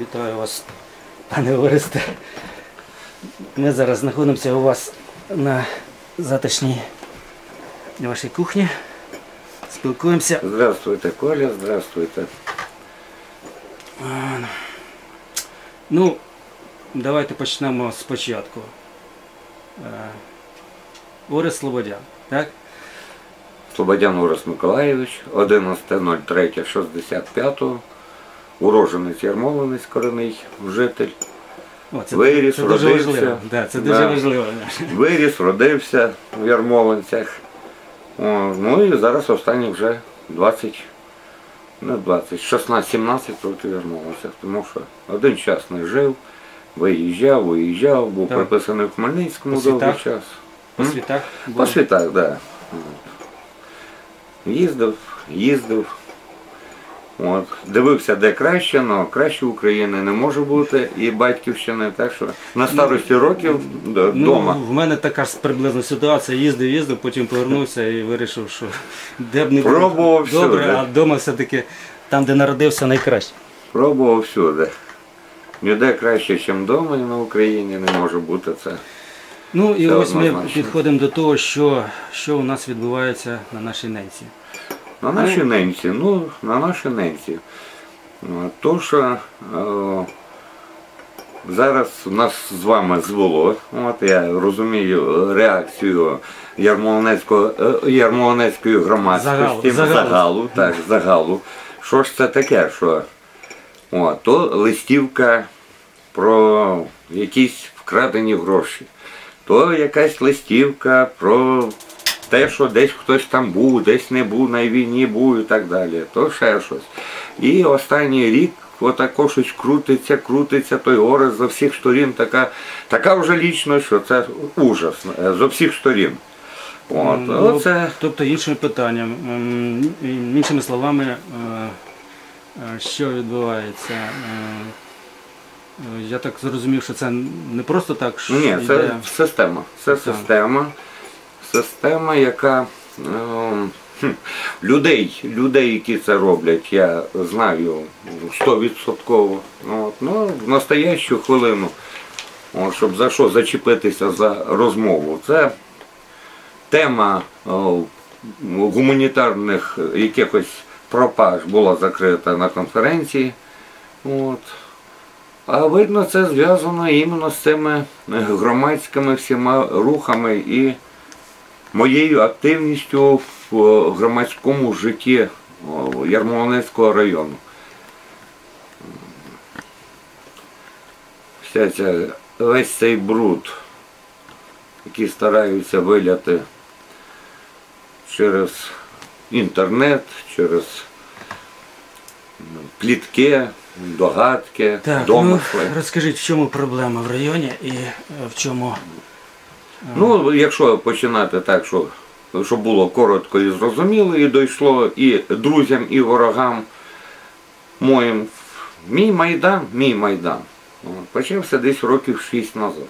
Вітаю вас, пане Оресте. Ми зараз знаходимося у вас на затишній вашій кухні. Спілкуємося. Здравствуйте, Коля, здравствуйте. Ну, давайте почнемо спочатку. Е, Орес Слободян, так? Слободян Орес Миколаєвич, 11.03.65, уроженець Ярмолинець, коренний житель. О, це, Виріс, це дуже родився. важливо. Да, це дуже Да. важливо. Виріс, родився в Ярмолинцях. О, ну і зараз останні вже 20, не 20, 16-17 років в Ярмолинцях. Тому що один час не жив, виїжджав, виїжджав, був Так. приписаний в Хмельницькому По довгий світах? час. По М? світах По було. світах, так. Да. Їздив, їздив. От. Дивився, де краще, але краще України не може бути і батьківщини. Так що на старості років Ну, в мене така ж приблизна ситуація. Їздив, їздив, потім повернувся і вирішив, що де б не було добре, всюди. а вдома все-таки там, де народився, найкраще. Пробував всюди. Ніде краще, ніж вдома і на Україні не може бути це. Ну і Це ось ми підходимо до того, що, що у нас відбувається на нашій ненці. На нашій ненці, ну, на нашій ненці. То, що е, зараз нас з вами звело, от я розумію реакцію е, Ярмолинецької громадськості, Загалу, загалу. загалу, так, загалу. Що ж це таке? Що, о, то листівка про якісь вкрадені гроші, то якась листівка про те, що десь хтось там був, десь не був, на війні був і так далі, то ще щось. І останній рік отако щось крутиться, крутиться, той орес з всіх сторін така, така вже лічність, що це ужас е, з всіх сторін. От, Ну, оце, Тобто іншим питанням, іншими словами, е, е, що відбувається? Я так зрозумів, що це не просто так, що ні, це йде- система. Це система, система, яка хм, людей, людей, які це роблять, я знаю стовідсотково. От, ну, в настоящу хвилину, от, щоб за що зачепитися за розмову. Це тема о, гуманітарних якихось пропаж була закрита на конференції. От. А видно, це зв'язано іменно з цими громадськими всіма рухами і моєю активністю в громадському житті о, Ярмолинецького району. Вся ця, весь цей бруд, який стараються виляти через інтернет, через ну, плітки, догадки, Так, ну, розкажіть, в чому проблема в районі і е, в чому. Ну, якщо починати так, що, щоб було коротко і зрозуміло, і дійшло і друзям, і ворогам моїм, мій майдан, мій майдан. Почався десь років 6 назад.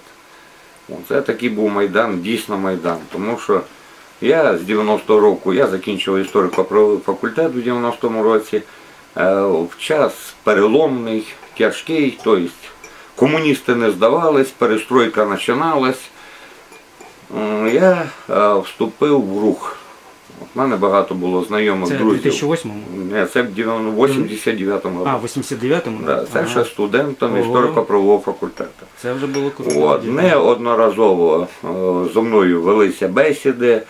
Це такий був майдан, дійсно майдан. Тому що я з 90-го року, я закінчив історико-правовий факультет у 90-му році. Е, В час переломний, тяжкий, тобто комуністи не здавались, перестройка починалась. Я е, вступив в рух. В мене багато було знайомих Це в друзів. 2008-му? Ні, це в 89-му А, в 89-му? Да, це Ага. ще студентом Ого. історико-правового факультету. Це вже було круто. От, неодноразово е, зо мною велися бесіди,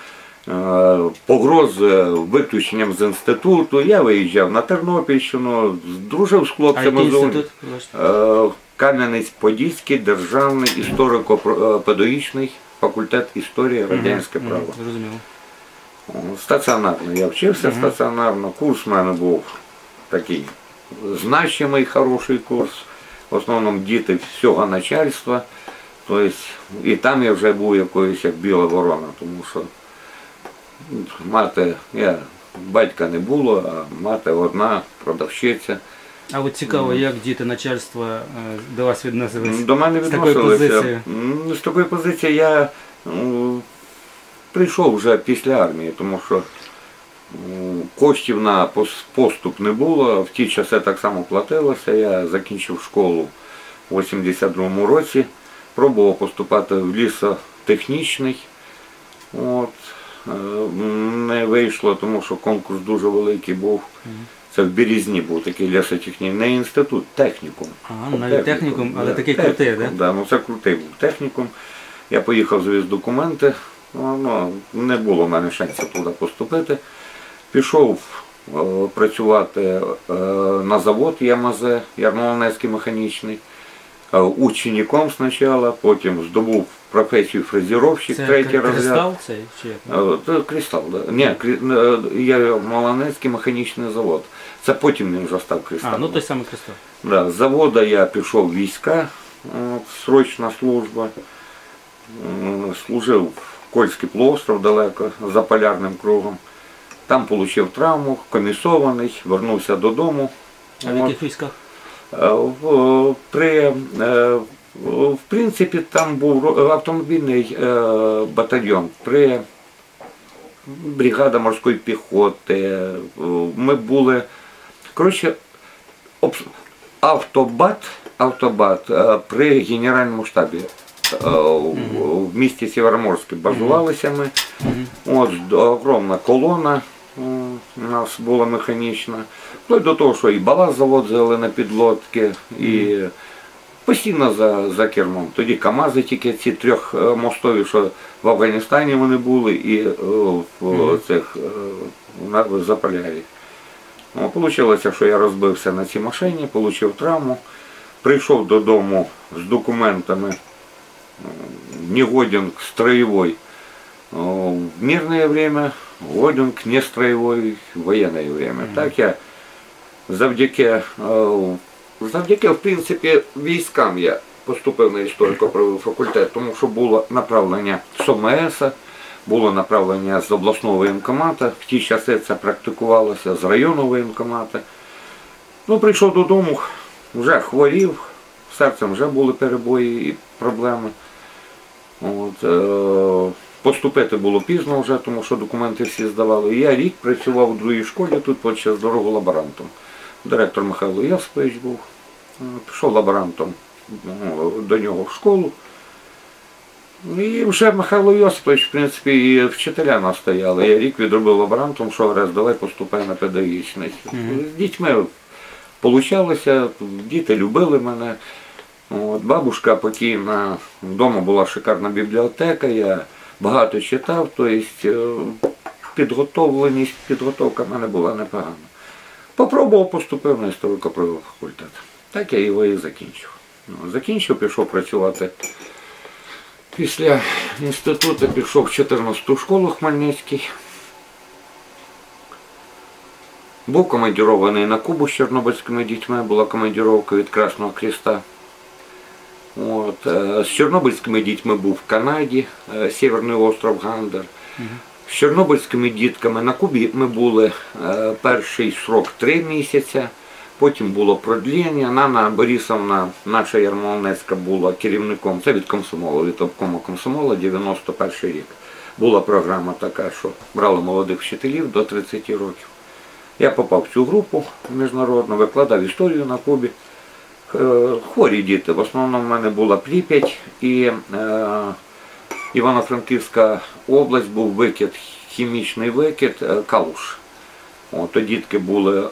е, погрози виключенням з інституту. Я виїжджав на Тернопільщину, дружив з А хлопцями який інститут? Кам'янець-Подільський державний історико-педагогічний факультет історії радянське Мгм, право. Зрозуміло. О, Стаціонарно я вчився стаціонарно. Курс в мене був такий значимий, хороший курс. В основному діти всього начальства. Тобто, і там я вже був якоюсь як біла ворона, тому що мати, я, батька не було, а мати одна продавщиця. А от цікаво, як діти начальства е, до вас відносились? До мене з такої відносилися. позиції? М, З такої позиції я м, прийшов вже після армії, тому що м, коштів на пос- поступ не було. В ті часи так само платилося. Я закінчив школу у 82-му році, пробував поступати в лісотехнічний. От. е, Не вийшло, тому що конкурс дуже великий був. Це в Берізні був такий лісотехнічний, не інститут, технікум. А, навіть технікум, але такий крутий, так? да? Да, ну це крутий був технікум. Я поїхав завіз документи, ну, ну, не було в мене шансів туди поступити. Пішов е, працювати е, на завод ЯМАЗ, Ярмолинецький механічний, учеником спочатку, потім здобув професію фрезеровщик, Це третій кри- розряд. кристал цей чи як? Е, Це кристал, да. Ні, крі- е, я Маланецький механічний завод. Це потім він вже став кристалом. А, ну той самий кристал. Да, з завода я пішов в війська, от, срочна служба. М, Служив в Кольський полуостров далеко, за полярним кругом. Там отримав травму, комісований, вернувся додому. А в От. яких військах? Е, в- При, е, в принципі, там був автомобільний е, батальйон. При бригада морської піхоти. Ми були. Коротше, автобат, автобат при Генеральному штабі. в- місті Сєвєроморське базувалися ми. От огромна колона у нас була механічна. Вплоть до того, що і балас завозили на підлодки, і постійно за, за кермом. Тоді КАМАЗи тільки ці трьохмостові, що в Афганістані вони були, і е, в цих е, на Заполяр'ї. Ну, Получилося, що я розбився на цій машині, отримав травму, прийшов додому з документами негоден к строевой в мирное время, годен к нестроевой в военное время. Так я завдяки, завдяки, в принципі, військам я поступив на історико-правовий факультет, тому що було направлення з ОМС, було направлення з обласного воєнкомата. В ті часи це практикувалося з районного воєнкомата. Ну, прийшов додому, вже хворів, серцем вже були перебої і проблеми. От, е, поступити було пізно вже, тому що документи всі здавали. І Я рік працював у другій школі, тут по час дорогу лаборантом. Директор Михайло Йосипович був. Е, Пішов лаборантом ну, до нього в школу. І вже Михайло Йосипович, в принципі, і вчителя настояли. Я рік відробив лаборантом, що раз давай поступай на педагогічний. З дітьми получалося, діти любили мене. От, бабушка покійна, вдома була шикарна бібліотека, я багато читав, тобто підготовленість, підготовка в мене була непогана. Попробував, поступив на історико-правовий факультет. Так я його і закінчив. Ну, Закінчив, пішов працювати. Після інституту пішов в 14-ту школу Хмельницький. Був командірований на Кубу з чорнобильськими дітьми, була командіровка від Красного Креста. От, е, з чорнобильськими дітьми був в Канаді, е, Сєвєрний остров Гандер. З чорнобильськими дітками на Кубі ми були е, перший срок три місяці, потім було продління. Нана Борисовна, наша Ярмолинецька, була керівником, це від комсомолу, від обкому комсомола, 91 рік. Була програма така, що брали молодих вчителів до 30 років. Я попав в цю групу міжнародну, викладав історію на Кубі. Е, Хворі діти. В основному в мене була Прип'ять і е, Івано-Франківська область був викид, хімічний викид, е, калуш. То дітки були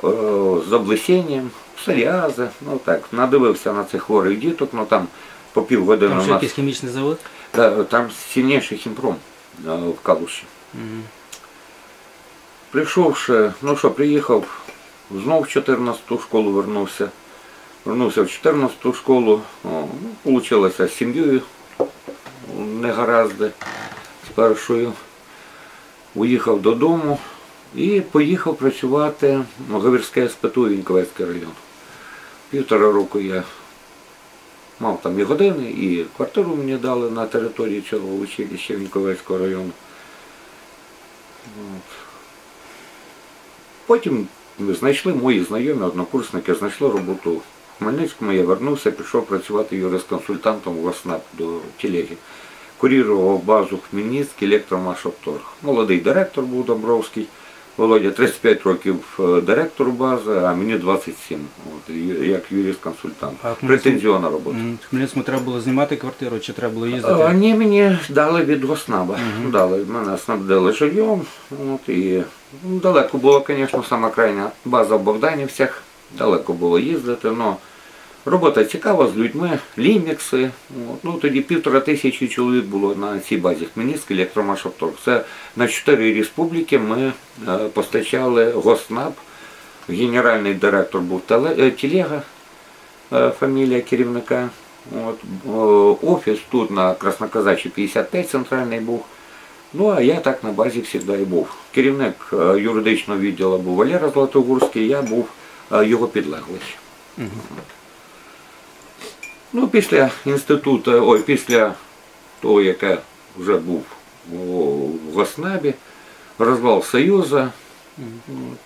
з облесінням, псоріази, ну так, надивився на цих хворих діток, ну там по півгодини Там у що якийсь хімічний завод? Та, там сильніший хімпром в Калуші. Прийшовши, ну що, приїхав, знов в 14 школу вернувся. Вернувся в 14 школу, ну, получилося з сім'єю негаразди з першою. Уїхав додому і поїхав працювати в Говірське СПТУ Віньковецький район. Півтора року я мав там і години, і квартиру мені дали на території цього училища Віньковецького району. От. Потім знайшли мої знайомі, однокурсники, знайшли роботу Хмельницькому, я вернувся, пішов працювати юрисконсультантом в ОСНАП до телеги. Курірував базу Хмельницький, електромашопторг. Молодий директор був Добровський, Володя 35 років е, директор бази, а мені 27, от, як юрист-консультант. Претензіонна робота. Хмельницькому треба було знімати квартиру, чи треба було А, їздити? Вони мені дали від Госнаба. Дали, мене снабдили жильем. От, і ну, далеко було, звісно, сама крайня база в Богданівцях. Далеко було їздити, але робота цікава з людьми, лімікси. Ну, тоді півтора тисячі чоловік було на цій базі Хмельницький електромашавторг. Це на чотири республіки ми е, постачали Госнаб. Генеральний директор був е, Телега, е, фамілія керівника. От, офіс тут на Красноказачі 55 центральний був. Ну а я так на базі завжди і був. Керівник юридичного відділу був Валера Златогурський, я був його підлеглий. Ну, після інституту, ой, після того, як вже був в Госнабі, розвал Союзу, от,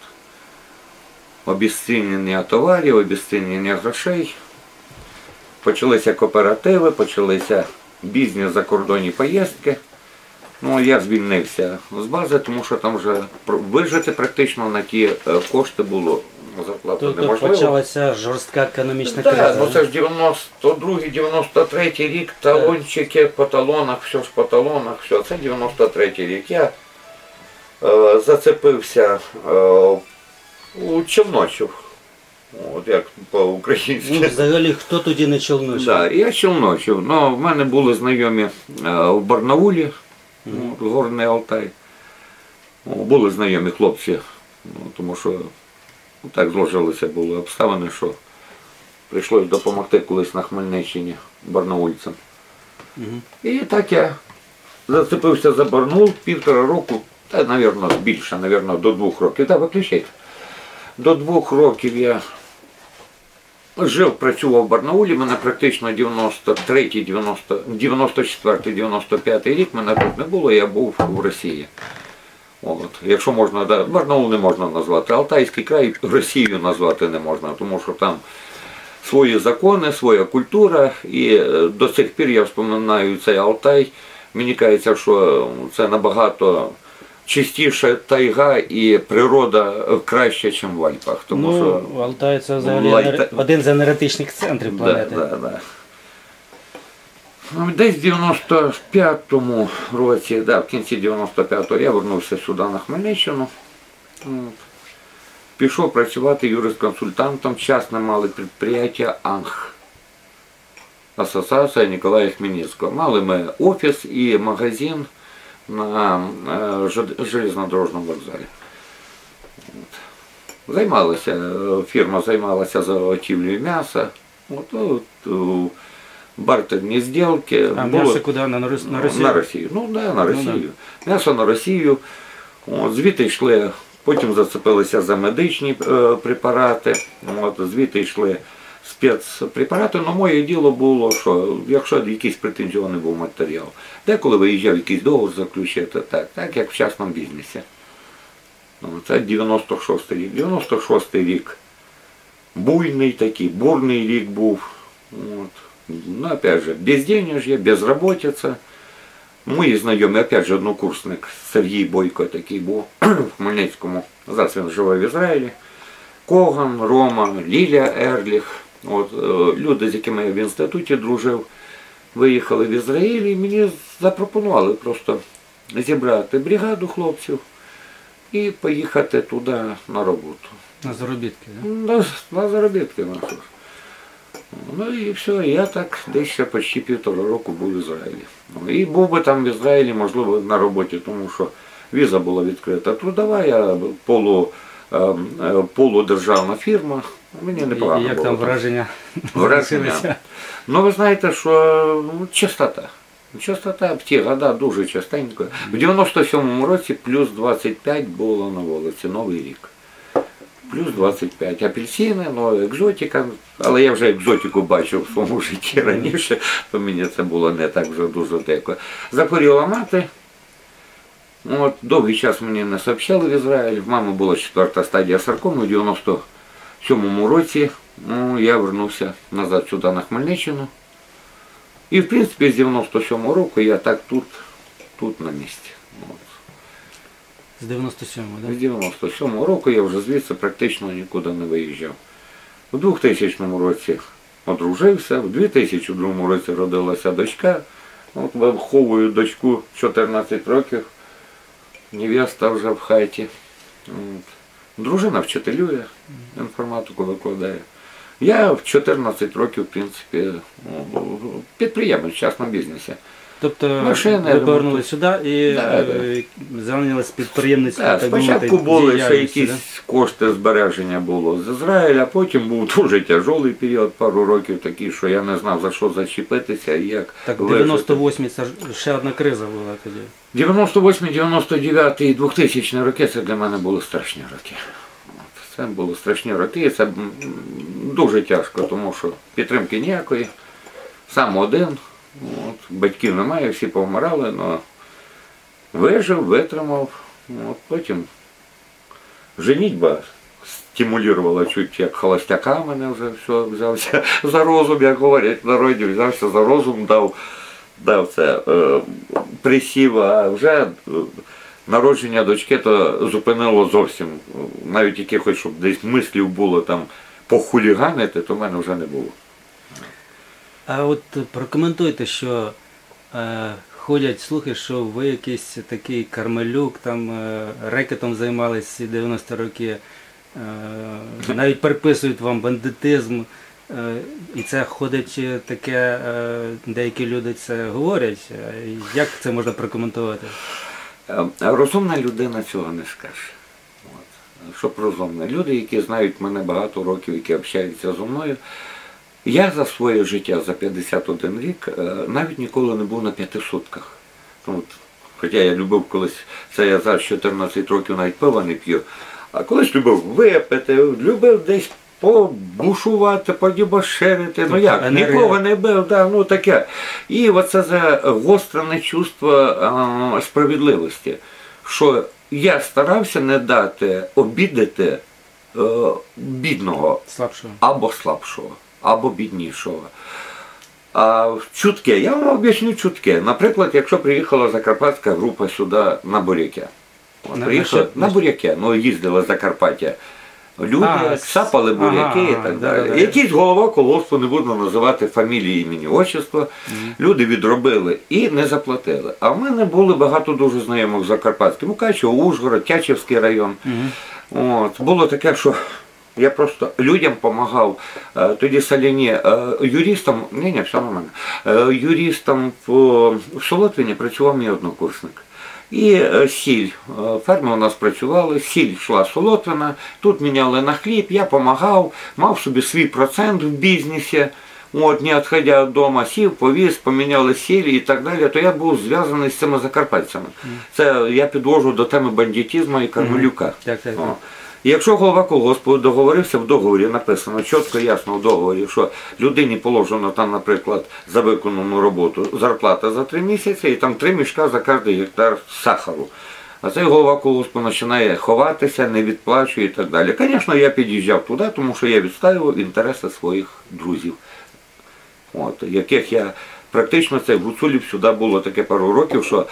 обіцінення товарів, обіцінення грошей. Почалися кооперативи, почалися бізнес закордонні поїздки. Ну, я звільнився з бази, тому що там вже вижити практично на ті е, кошти було зарплату Тут, неможливо. почалася жорстка економічна Так, криза. ну це ж 92-93 рік, талончики по талонах, все ж по талонах, все, це 93 рік. Я е, зацепився е, у Челночів, от як Ну, по-українськи. взагалі, хто тоді не челночив? Да, я Челночів, ну, в мене були знайомі е, в Барнаулі, Горний Алтай. О, Були знайомі хлопці, ну, тому що ну, так зложилися були обставини, що прийшлось допомогти колись на Хмельниччині барнаульцям. Мгм. І так я зацепився за Барнаул півтора року, та, мабуть, більше, мабуть, до двох років. Так, виключайте. До двох років я жив, працював в Барнаулі, мене практично 93, 90, 94, 95 рік мене тут не було, я був в Росії. От. Якщо можна, да, Барнаул не можна назвати, Алтайський край Росією назвати не можна, тому що там свої закони, своя культура. І е, до сих пір я вспоминаю цей Алтай. Мені кажеться, що це набагато чистіша тайга і природа краще, ніж в Альпах. Тому ну, що Алтай це взагалі Лайта- один з енергетичних центрів планети. Да, да, да. Ну, Десь в 95-му році, да, в кінці 95-го я вернувся сюди на Хмельниччину. Пішов працювати юрисконсультантом, частне мали підприємство АНХ. Асоціація Ніколая Хмельницького. Мали ми офіс і магазин на е, железнодорожному вокзалі. От. Займалася, е, фірма займалася заготівлею м'яса. От, от, бартерні зділки. А Було- м'ясо куди? На, на Росію? на Росію. Ну да, на Ну, Росію. М'ясо на Росію. От, звідти йшли, потім зацепилися за медичні е, препарати. От, звідти йшли спецпрепарати. Ну, моє діло було, що якщо якийсь претензіонний був матеріал, деколи виїжджав якийсь договор заключити, так, так як в частному бізнесі. Ну, це 96 рік. 96 рік. Буйний такий, бурний рік був. От. Ну, опять же, безденежье, безработица. Мої знайомі, опять же, однокурсник Сергій Бойко такий був в Хмельницькому. Зараз він живе в Ізраїлі. Коган, Рома, Лілія Ерліх. От, е, люди, з якими я в інституті дружив, виїхали в Ізраїль і мені запропонували просто зібрати бригаду хлопців і поїхати туди на роботу. На заробітки, да? На, на заробітки наші. Ну і все, я так десь ще почти півтора року був в Ізраїлі. Ну, і був би там в Ізраїлі, можливо, на роботі, тому що віза була відкрита трудова, я полу, е, е, полудержавна фірма. Мені непогано. І як було. там враження? Враження. Ну ви знаєте, що ну. Частота в да, дуже частенько. В 97-му році плюс 25 было на улице новый рік. Плюс 25 Апельсины, но екзотика. Але я уже экзотику бачив в своєму житті раньше, то мне это было не так вже дуже дико. Захворіла мати. От, Довгий час мне не сообщали в Ізраїль. Мама була четверта стадія саркому в 90 цьому році ну, я вернувся назад сюди на Хмельниччину. І в принципі з 97-го року я так тут, тут на місці. От. З 97-го, так? З 97-го року я вже звідси практично нікуди не виїжджав. У 2000 році одружився, в 2002 році родилася дочка. От виховую дочку 14 років, невеста вже в хаті. От. Дружина вчителює, інформатику викладає. Я в 14 років, в принципі, ну, підприємець в частному бізнесі. Тобто Машини, ви ремонт. повернулися сюди і Да, е, зайнялися підприємницькою, Так, так би спочатку були ще якісь да? кошти збереження було з Ізраїля, потім був дуже тяжкий період, пару років такий, що я не знав за що зачепитися і як Так, вижити. 98-й це ж ще одна криза була тоді. 98, 99 і 2000 роки це для мене були страшні роки. Це були страшні роки, і це дуже тяжко, тому що підтримки ніякої, сам один, от, батьків немає, всі повмирали, але вижив, витримав, от, потім женітьба стимулювала чуть як холостяка мене вже все взявся за розум, як говорять народі, взявся за розум, дав, дав це, е, присів, а вже е, народження дочки то зупинило зовсім. Навіть якихось, щоб десь мислів було там похуліганити, то в мене вже не було. А от прокоментуйте, що е, ходять слухи, що ви якийсь такий кармелюк, там е, рекетом займалися 90 роки, е, навіть приписують вам бандитизм. Е, і це ходить таке, е, деякі люди це говорять. Е, Як це можна прокоментувати? Е, Розумна людина цього не скаже. От. Щоб розумна. Люди, які знають мене багато років, які общаються зі мною. Я за своє життя за 51 рік е, навіть ніколи не був на п'яти сутках. Ну, От, хоча я любив колись, це я зараз 14 років навіть пива не п'ю, а колись любив випити, любив десь побушувати, подібоширити. Ну як, енергія- нікого не бив, да, ну таке. І оце загострене чувство а, справедливості, що я старався не дати обідати е, бідного Слабшого. або слабшого, або біднішого. А чутки, я вам об'ясню чутки. Наприклад, якщо приїхала закарпатська група сюди на На- приїхала на буряки, ну їздила з Закарпаття. Люди А, сапали буряки ага, і так далі. да, да. Якийсь голова колгоспу, не буду називати фамілії імені отчества, люди відробили і не заплатили. А в мене були багато дуже знайомих з Закарпатським. Мукачево, Ужгород, Тячівський район. От, було таке, що я просто людям допомагав. Тоді Саліні, е, юристам, ні, ні, все нормально. Е, Юристам в, Солотвіні працював мій однокурсник. І е, сіль. Ферми у нас працювали, сіль йшла Солотвина, тут міняли на хліб, я допомагав, мав собі свій процент в бізнесі. От, не відходя від дому, сів, повіз, поміняли сіль і так далі, то я був зв'язаний з цими закарпатцями. Це я підвожу до теми бандитізму і кармелюка. Так, так, так. І Якщо голова колгоспу договорився в договорі, написано чітко, ясно в договорі, що людині положено там, наприклад, за виконану роботу зарплата за три місяці і там три мішка за кожен гектар сахару. А цей голова колгоспу починає ховатися, не відплачує і так далі. Звісно, я під'їжджав туди, тому що я відстоював інтереси своїх друзів, от, яких я практично це в Гуцулів сюди було таке пару років, що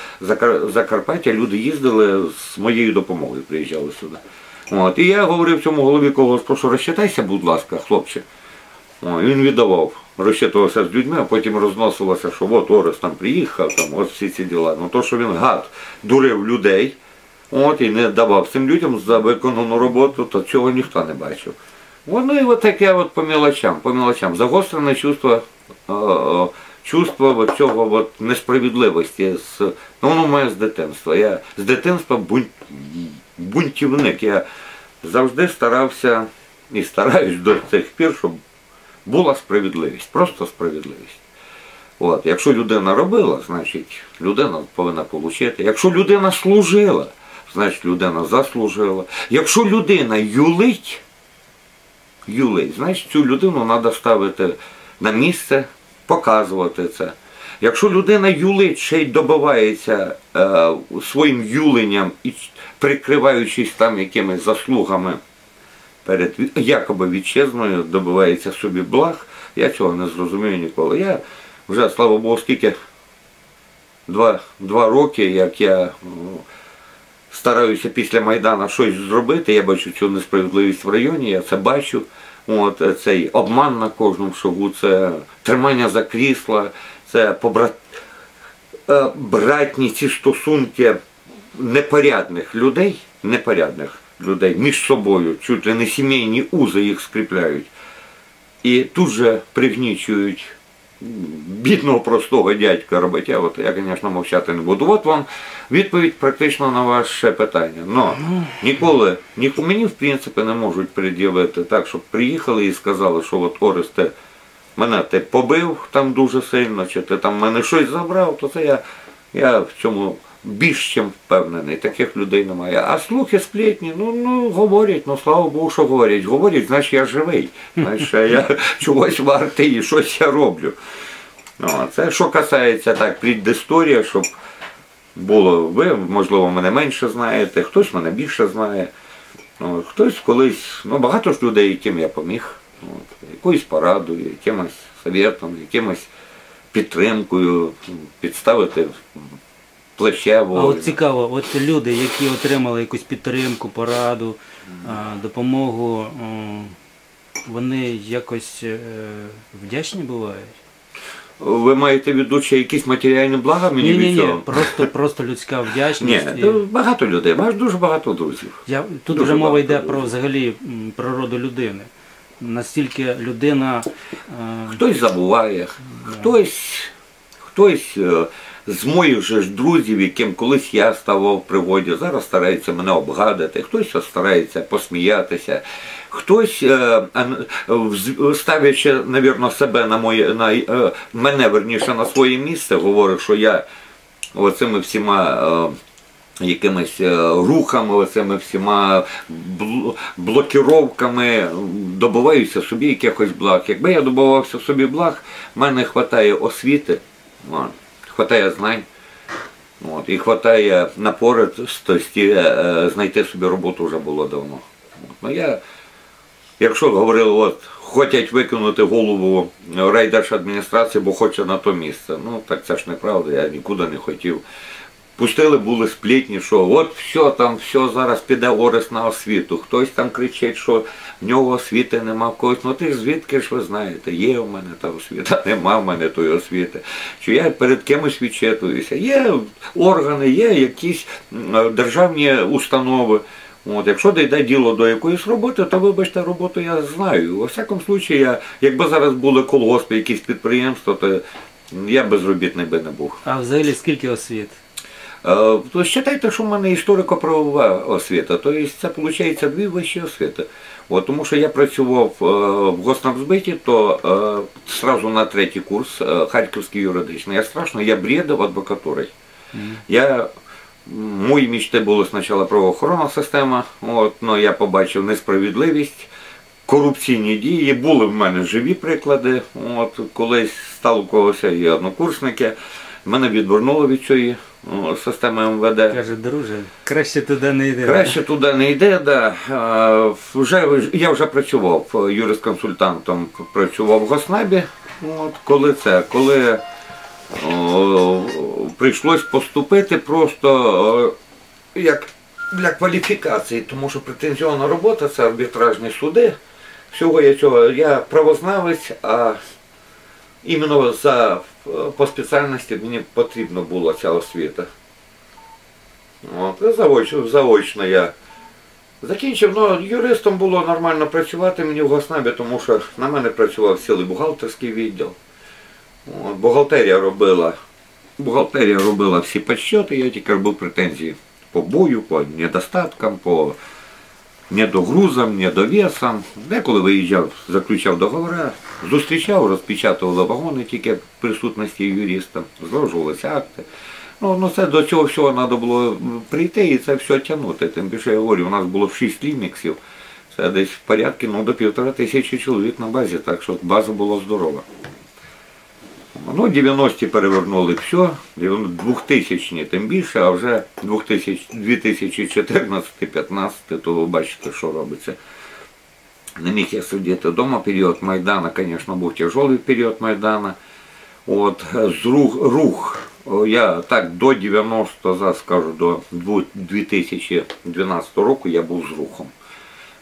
Закарпаття люди їздили з моєю допомогою, приїжджали сюди. От, і я говорив цьому голові колгоспу, що розчитайся, будь ласка, хлопче. О, він віддавав, розчитувався з людьми, а потім розносилося, що от Орест там приїхав, там, от всі ці діла. Ну то, що він гад дурив людей, от, і не давав цим людям за виконану роботу, то цього ніхто не бачив. Воно і от таке от по мелочам, по мелочам. Загострене чувство, е, чувство цього от несправедливості. З, ну, воно моє з дитинства. Я з дитинства бунт, бунтівник. Я завжди старався і стараюсь до цих пір, щоб була справедливість, просто справедливість. От, якщо людина робила, значить людина повинна отримати. Якщо людина служила, значить людина заслужила. Якщо людина юлить, юлить, значить цю людину треба ставити на місце, показувати це. Якщо людина юлить, ще й добивається е, своїм юленням і прикриваючись там якимись заслугами перед якоби вітчизною, добивається собі благ, я цього не зрозумію ніколи. Я вже, слава Богу, скільки два, два роки, як я ну, стараюся після Майдану щось зробити. Я бачу цю несправедливість в районі, я це бачу. От цей обман на кожному шагу, це тримання за крісла, це побрат... е, братні ці стосунки непорядних людей, непорядних людей між собою, чуть ли не сімейні узи їх скріпляють. І тут же пригнічують бідного простого дядька роботя, от я, звісно, мовчати не буду. От вам відповідь практично на ваше питання. Но ніколи, ні, мені в принципі не можуть пред'явити так, щоб приїхали і сказали, що от Оресте, мене ти побив там дуже сильно, чи ти там мене щось забрав, то це я, я в цьому більш чим впевнений. Таких людей немає. А слухи сплетні, ну, ну говорять, ну слава Богу, що говорять. Говорять, значить я живий. Значить, я чогось вартий і щось я роблю. Ну, а це що касається так, предісторія, щоб було, ви, можливо, мене менше знаєте, хтось мене більше знає. Ну, хтось колись, ну багато ж людей, яким я поміг, от, якоюсь порадою, якимось советом, якимось підтримкою, ну, підставити плече А от цікаво, от люди, які отримали якусь підтримку, пораду, допомогу, вони якось е, вдячні бувають? Ви маєте в чи якісь матеріальні блага мені Ні, ні, від ні, цього? просто, просто людська Ні, вдячність. і- багато людей, маєш дуже багато друзів. Я, тут Дуже вже мова йде дуже. про взагалі природу людини. Настільки людина е, Хтось забуває, хтось, хтось е, з моїх же ж друзів, яким колись я ставав в пригоді, зараз старається мене обгадити, хтось старається посміятися, хтось, е, а, ставлячи, навірно, себе на моє, на, мене верніше на своє місце, говорить, що я оцими всіма. Е, Якимись е, рухами, оцими всіма бл- блокіровками добиваюся собі якихось благ. Якби я добивався собі благ, в мене вистачає освіти, хватає знань, от, і вистачає напористості е, знайти собі роботу вже було давно. От, ну, я, якщо говорили, от, хочуть викинути голову райдержадміністрації, бо хоче на то місце. Ну так це ж неправда, я нікуди не хотів. Пустили були сплітні, що от все там, все зараз піде Орес на освіту. Хтось там кричить, що в нього освіти нема в когось. Ну ти звідки ж ви знаєте, є у мене та освіта, нема в мене тої освіти. Чи я перед кимось відчитуюся? Є органи, є якісь державні установи. От, якщо дійде діло до якоїсь роботи, то вибачте, роботу я знаю. У всякому случаї, я, якби зараз були колгоспи, якісь підприємства, то я безробітний би не був. а взагалі скільки освіт? Е, То вважайте, що в мене історико-правова освіта, тобто це виходить дві вищі освіти. От, тому що я працював е, в госнабзбиті, то е, сразу на третій курс е, Харківський юридичний. Я страшно, я бредив адвокатурою. Я, мої мечти були спочатку правоохоронна система, от, но я побачив несправедливість, корупційні дії. Були в мене живі приклади. От, колись сталкувалися і однокурсники. Мене відвернуло від цієї системи МВД. Каже, друже, краще туди не йди. Краще туди не йде, да. Е, Вже, я вже працював е, юрисконсультантом, працював в Госнабі. От, коли це, коли о, прийшлось поступити просто е, як для кваліфікації, тому що претензіонна робота це арбітражні суди. Всього я цього, я правознавець, а іменно за, е, по спеціальності мені потрібна була ця освіта. От, заочно, заочно я закінчив. Ну, юристом було нормально працювати мені в Госнабі, тому що на мене працював цілий бухгалтерський відділ. От, бухгалтерія робила. Бухгалтерія робила всі підсчоти, я тільки робив претензії по бою, по недостаткам, по недогрузам, недовесам. Деколи виїжджав, заключав договори, зустрічав, розпечатували вагони тільки в присутності юриста, зложувалися акти. Ну, ну це до цього всього треба було прийти і це все тягнути. Тим більше я говорю, у нас було 6 ліміксів. Це десь в порядку ну, до півтора тисячі чоловік на базі, так що база була здорова. Ну, 90-ті перевернули все, 2000-ні тим більше, а вже 2014-15, то ви бачите, що робиться. Не міг я сидіти вдома. Період Майдану, звісно, був тяжелий період Майдану. От, з рух, рух Я так до 90, зараз скажу, до 2012 року я був з рухом.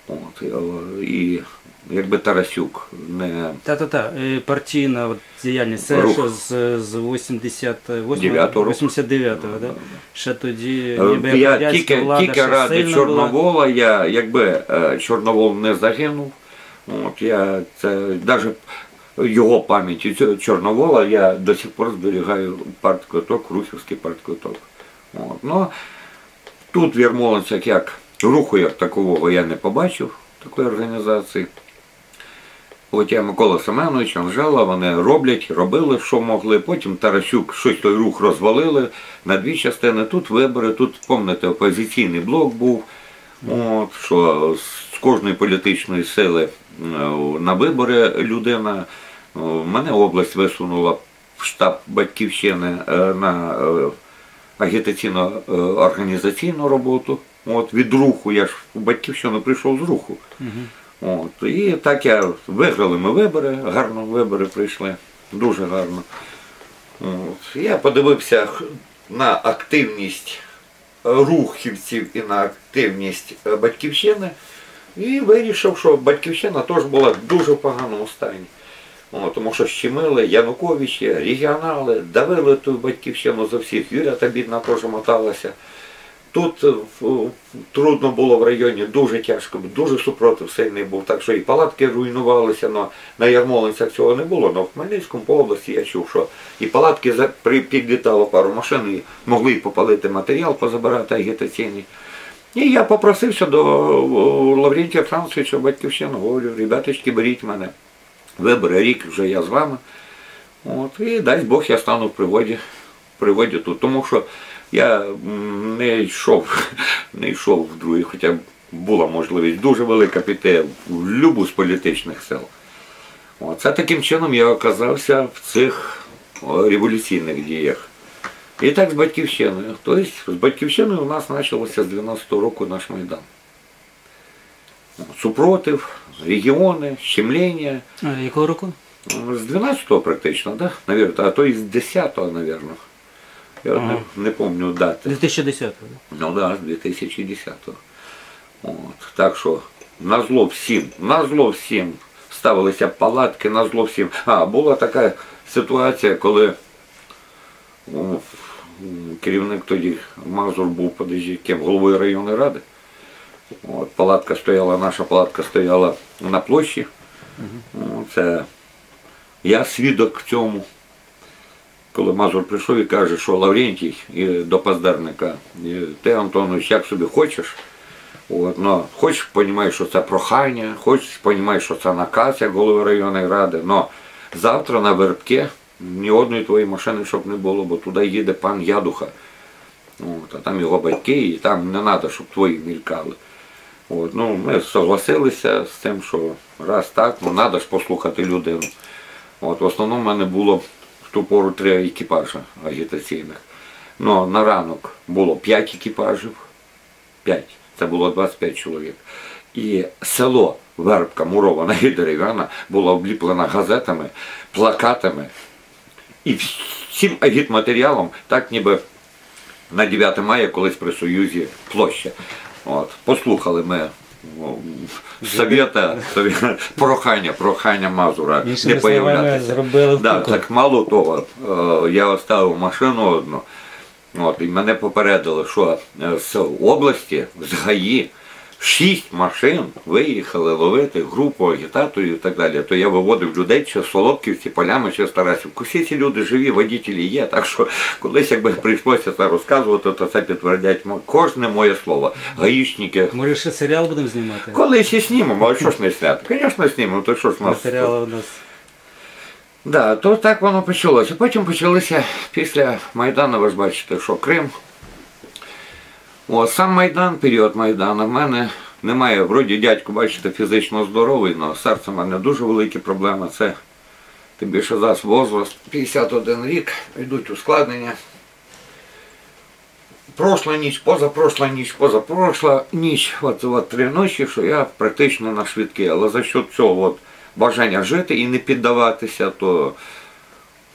От, і- і якби Тарасюк не Та-та-та, е, партійна от діяльність, це Рух. що з, з 88 Дев'ятого року. 89-го, да? Ще тоді Е, ніби Я тільки, влада тільки ще ради сильна була. Чорновола, я, якби е, Чорновол не загинув, от я це навіть його пам'яті Чорновола я до сих пор зберігаю партквиток, рухівський партквиток. От. Ну, тут в Ярмолинцях як руху як такового я не побачив, такої організації. От я Микола Семенович, Анжела, вони роблять, робили, що могли. Потім Тарасюк щось той рух розвалили на дві частини. Тут вибори, тут, пам'ятаєте, опозиційний блок був. От, що з кожної політичної сили е, на вибори людина. е, Мене область висунула в штаб батьківщини е, на агітаційно-організаційну роботу. От, від руху я ж в батьківщину прийшов з руху. От, і так я виграли ми вибори, гарно вибори прийшли, дуже гарно. От, я подивився на активність рухівців і на активність е, батьківщини і вирішив, що батьківщина теж була в дуже поганому стані. О, тому що щемили Януковичі, регіонали, давили ту батьківщину за всіх. Юля та бідна теж моталася. Тут е, трудно було в районі, дуже тяжко, дуже супротив сильний був, так що і палатки руйнувалися, но на Ярмолинцях цього не було. Но в Хмельницькому по області я чув, що і палатки підлітало пару машин, і могли попалити матеріал, позабирати агітаційний. І я попросився до о, Лаврентія Францовича Батьківщину, говорю, ребяточки, беріть мене. Вибори рік вже я з вами. От, і дасть Бог я стану в приводі, в приводі тут. Тому що я не йшов, не йшов в другий, хоча була можливість дуже велика піти в любу з політичних сил. От, це таким чином я оказався в цих революційних діях. І так з батьківщиною. Тобто з батьківщиною у нас почалося з 12-го року наш Майдан. Супротив, регіони, щемлення. А, якого року? З 12-го практично, да? Навірно, а то і з 10-го, навірно. Я Ага. не, не пам'ятаю дати. 2010-го. да? Ну да, з 2010-го. От. Так що на зло всім, на зло всім ставилися палатки, на зло всім. А, була така ситуація, коли о, керівник тоді Мазур був подожди, ким головою районної ради. От, палатка стояла, наша палатка стояла на площі. О, Це я свідок цьому. Коли Мазур прийшов і каже, що Лаврентій до паздарника, ти, Антонович, як собі хочеш, От, но хоч розумієш, що це прохання, хоч розумієш, що це наказ як голови районної ради, але завтра на вербки ні одної твоєї машини, щоб не було, бо туди їде пан Ядуха. От, а там його батьки, і там не треба, щоб твої мількали. От, ну, ми согласилися з тим, що раз так, ну треба ж послухати людину. От, в основному в мене було ту пору три екіпажі агітаційних. Ну, на ранок було п'ять екіпажів. П'ять. Це було 25 чоловік. І село Вербка, мурована і дерев'яна, було обліплено газетами, плакатами і всім агітматеріалом, так ніби на 9 мая колись при Союзі площа. От, послухали ми совєта, совєта, прохання, прохання Мазура не Іншими появлятися. зробили Да, так мало того, е, я оставив машину одну, от, і мене попередили, що е, з області, з ГАІ, шість машин виїхали ловити групу агітаторів і так далі. То я виводив людей чи з Солодківці, полями, чи з Тарасівку. Всі ці люди живі, водітелі є, так що колись якби прийшлося це розказувати, то це підтвердять кожне моє слово. Гаїшники. Може ще серіал будемо знімати? Колись і знімемо, а що ж не зняти? Звісно, знімемо, то що ж у нас. Матеріали у нас. Да, то так воно почалося. Потім почалися після Майдану, ви ж бачите, що Крим. О, сам Майдан, період Майдану, в мене немає, вроді дядько, бачите, фізично здоровий, але серце в мене дуже великі проблеми. Це тим більше зараз возраст, 51 рік, йдуть ускладнення. Прошла ніч, позапрошла ніч, позапрошла ніч, от, от три ночі, що я практично на швидкі. Але за що цього от, бажання жити і не піддаватися, то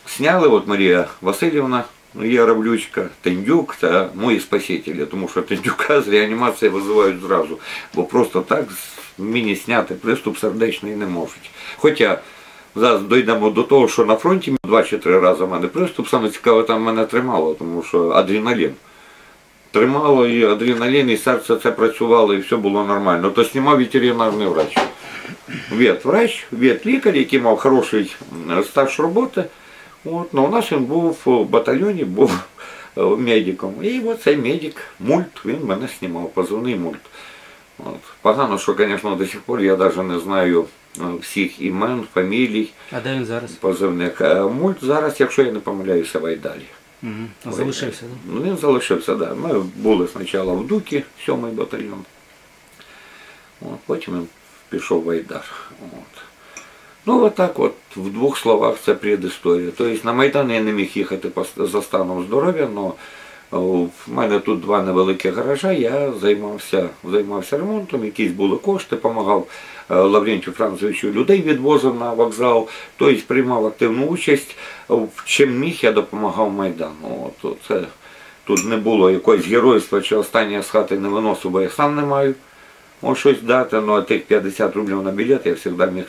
сняли, от Марія Васильівна Ну, Є Равлючка, Тендюк та мої спасителі, тому що Тендюка з реанімації визивають зразу, бо просто так мені зняти приступ сердечний не можуть. Хоча зараз дійдемо до того, що на фронті два чи три рази в мене приступ, саме цікаве там мене тримало, тому що адреналін. Тримало і адреналін, і серце це працювало, і все було нормально. То знімав ветеринарний врач. Ветврач, ветлікар, який мав хороший стаж роботи. От, ну, у нас він був в батальйоні, був е, медиком. І от цей медик, мульт, він мене знімав, позивний мульт. От. Погано, що, звісно, до сих пор я навіть не знаю е, всіх імен, фамілій, А де він зараз? позивних. Е, Мульт зараз, якщо я не помиляюся, Вайдалі. Угу. Залишився, так? Ну, він залишився, так. Да. Ми були спочатку в Дукі, 7-й батальйон. От, потім він пішов в Айдар. От. Ну, отак от, в двох словах це предісторія. Тобто на Майдан я не міг їхати за станом здоров'я, але в мене тут два невеликі гаража, я займався, займався ремонтом, якісь були кошти, допомагав Лаврентію Францовичу людей відвозив на вокзал, тобто приймав активну участь. Чим міг, я допомагав Майдану. От, це, тут не було якогось геройства чи останнє з хати не виносив, бо я сам не маю. Може щось дати, ну а тих 50 рублів на білет я завжди міг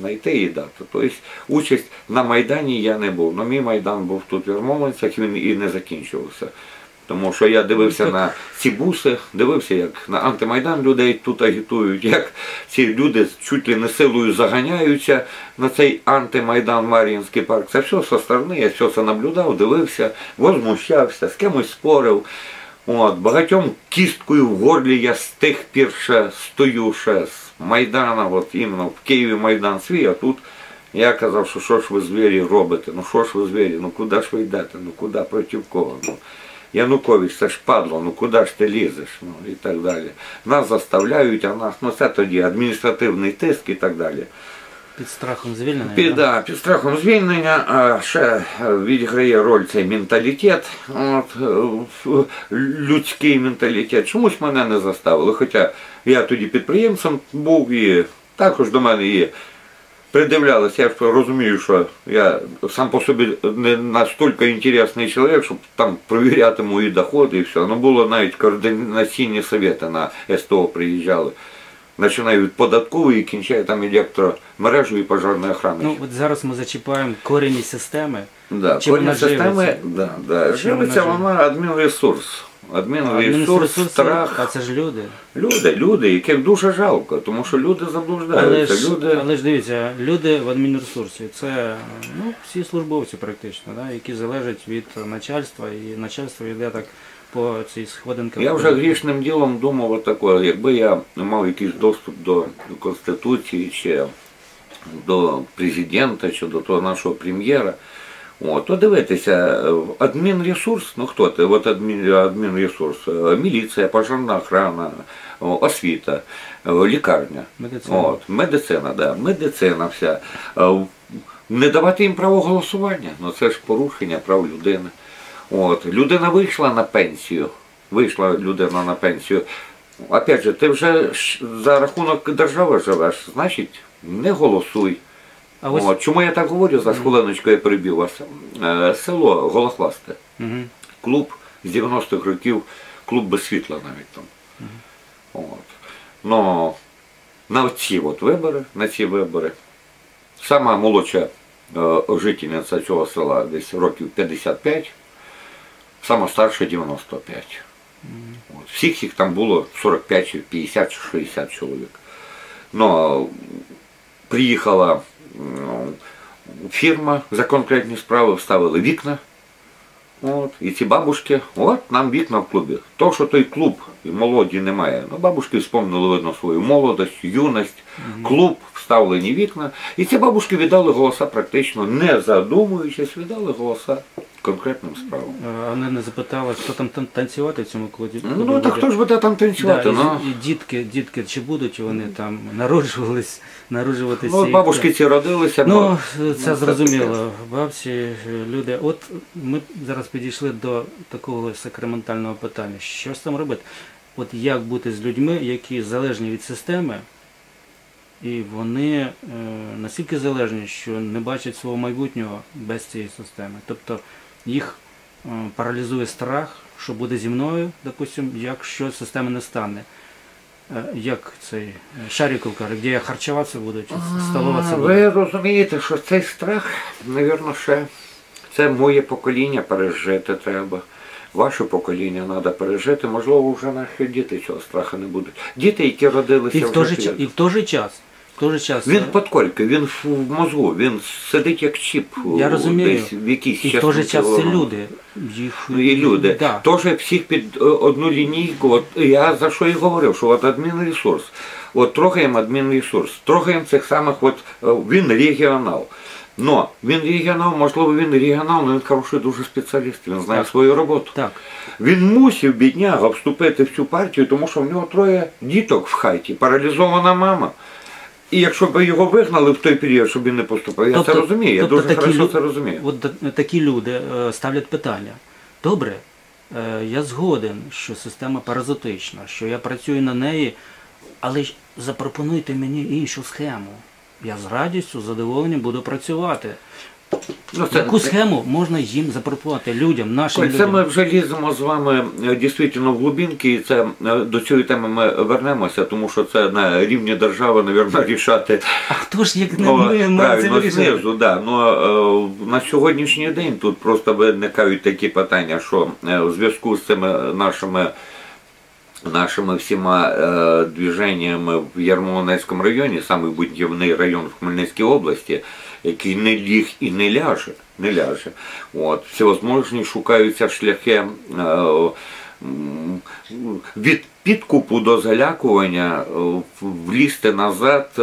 знайти і дати. Тобто участь на Майдані я не був. Ну мій Майдан був тут в Ярмолинцях, він і не закінчувався. Тому що я дивився на ці буси, дивився, як на антимайдан людей тут агітують, як ці люди чуть ли не силою заганяються на цей антимайдан Мар'їнський парк. Це все зі сторони, я все це наблюдав, дивився, возмущався, з кимось спорив. От, багатьом кісткою в горлі я з тих пір ще стою ще Майдана, от іменно в Києві Майдан свій, а тут я казав, що що ж ви звірі робите, ну що ж ви звірі, ну куди ж ви йдете, ну куди проти кого? Ну, Янукович, це ж падло, ну куди ж ти лізеш? Ну і так далі. Нас заставляють, а нас, ну це тоді адміністративний тиск і так далі. Під страхом звільнений? Під, да? да, під страхом звільнення а ще е, відіграє роль цей менталітет, от, е, в- людський менталітет. Чомусь мене не заставили. Хоча я тоді підприємцем був і також до мене і придивлялися. Я ж розумію, що я сам по собі не настільки інтересний чоловік, щоб там перевіряти мої доходи і все. Ну було навіть координаційні совєти на СТО приїжджали. Починаю від податкової і кінчаю там електромережу і пожежної охорони. Ну, от зараз ми зачіпаємо корені системи. Да, Чим корінь вона системи, живиться? да, да. Чим живиться вона вона адмінресурс. Адмінресурс, Адмінресурси, страх. А це ж люди. Люди, люди, яких дуже жалко, тому що люди Але заблуждаються. ж, люди... але ж дивіться, люди в адмінресурсі це ну, всі службовці практично, да, які залежать від начальства, і начальство йде так по цій сходинці. Я вже грішним ділом думав отаке, якби я мав якийсь доступ до Конституції чи до президента, чи до того нашого прем'єра. О, то дивитися, е, адмінресурс, ну хто ти? От адмін, адмінресурс, е, міліція, пожежна охрана, освіта, е, лікарня. Медицина. От, медицина, да, медицина вся. Не давати їм право голосування, ну це ж порушення прав людини. От, людина вийшла на пенсію. Вийшла людина на пенсію. Опять же, ти вже за рахунок держави живеш, значить, не голосуй. А ось От, чому я так говорю, за хвилиночку я перебив вас. Е, Село Голохвасте, Мгм. клуб з 90-х років, клуб без світла навіть там. От. Но на ці от вибори, на ці вибори, сама молодша е, жительниця цього села десь років 55, сама старша 95. От. Всіх їх там було 45 чи 50 чи 60 чоловік. Но приїхала фірма за конкретні справи, вставили вікна. От, і ці бабушки, от нам вікна в клубі. То, що той клуб і молоді немає. Ну, бабушки вспомнили видно свою молодость, юність, клуб, вставлені вікна. І ці бабушки віддали голоса практично не задумуючись, віддали голоса конкретним справам. е, вони не запитали, хто там тан- танцювати в цьому клубі. Ну, клубі так хто ж буде там танцювати? і, ну? і дітки, дітки, чи будуть вони там народжувались, народжуватися? Ну, бабушки ці родилися. Ну, ну, це ну, зрозуміло. Бабці, е, люди. От ми зараз підійшли до такого сакраментального питання. Що з цим робити? От як бути з людьми, які залежні від системи, і вони е, настільки залежні, що не бачать свого майбутнього без цієї системи. Тобто їх е, паралізує страх, що буде зі мною, допустим, якщо системи не стане. Е, Як цей е, Шаріков каже, де я харчуватися буду, чи столуватися буду. Ви розумієте, що цей страх, мабуть, ще це моє покоління пережити треба. Ваше покоління треба пережити, можливо, вже наші діти цього страху не будуть. Діти, які родилися І в, той же, ча- пізно. і в той же час, в той же час Він е, під колькою, він в мозгу, він сидить як чіп. я розумію, десь в якійсь і в той же час це люди. Їх, Ну, І люди. Да. Теж всіх під е, одну лінійку. От я за що і говорив, що от адмінресурс. От трогаємо адмінресурс, трогаємо цих самих, от е, він регіонал. Но він регіонал, можливо, він регіонал, але він хороший дуже спеціаліст, він знає Так. свою роботу. Так. Він мусив, бідняга, вступити в цю партію, тому що в нього троє діток в хаті, паралізована мама. І якщо б його вигнали в той період, щоб він не поступив, я це розумію, я дуже хорошо лю- це розумію. От такі люди е, ставлять питання. Добре, е, я згоден, що система паразитична, що я працюю на неї, але ж запропонуйте мені іншу схему. Я з радістю, з задоволенням буду працювати. Ну, це- Яку схему можна їм запропонувати людям, нашим Коль, це людям? ми вже ліземо з вами е, дійсно в глибинки, і це е, до цієї теми ми вернемося, тому що це на рівні держави, навірно, рішати А хто ж як не ну, ми, ми це правильно вирішили? знизу. Да. Ну, е, на сьогоднішній день тут просто виникають такі питання, що е, в зв'язку з цими нашими. Нашими всіма е, движеннями в Ярмолинецькому районі, самий будівний район в Хмельницькій області, який не ліг і не ляже, не ляже. От, всевозможні шукаються шляхи е, від підкупу до залякування е, влізти назад е,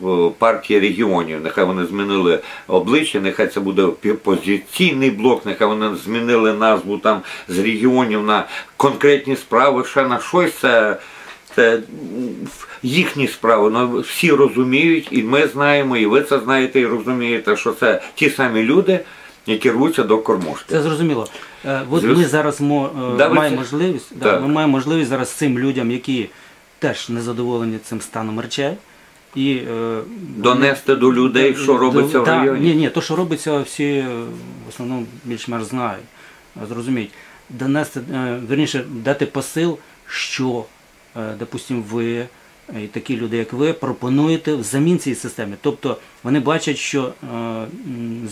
в партії регіонів. Нехай вони змінили обличчя, нехай це буде опозиційний блок, нехай вони змінили назву там з регіонів на конкретні справи, ще на щось. Це, це їхні справи. Ну, всі розуміють, і ми знаємо, і ви це знаєте, і розумієте, що це ті самі люди, які рвуться до кормушки. Це зрозуміло. Е, От ми зараз мо, е, Да, ви маємо це- можливість, да, Так. ми маємо можливість зараз цим людям, які теж незадоволені цим станом речей, і е, Донести до людей, що робиться в районі. Ні, ні, то, що робиться, всі е, в основному більш-менш знають, е, зрозуміють. Донести, е, верніше, дати посил, що, е, допустимо, ви е, і такі люди, як ви, пропонуєте взамін цій системі. Тобто вони бачать, що е,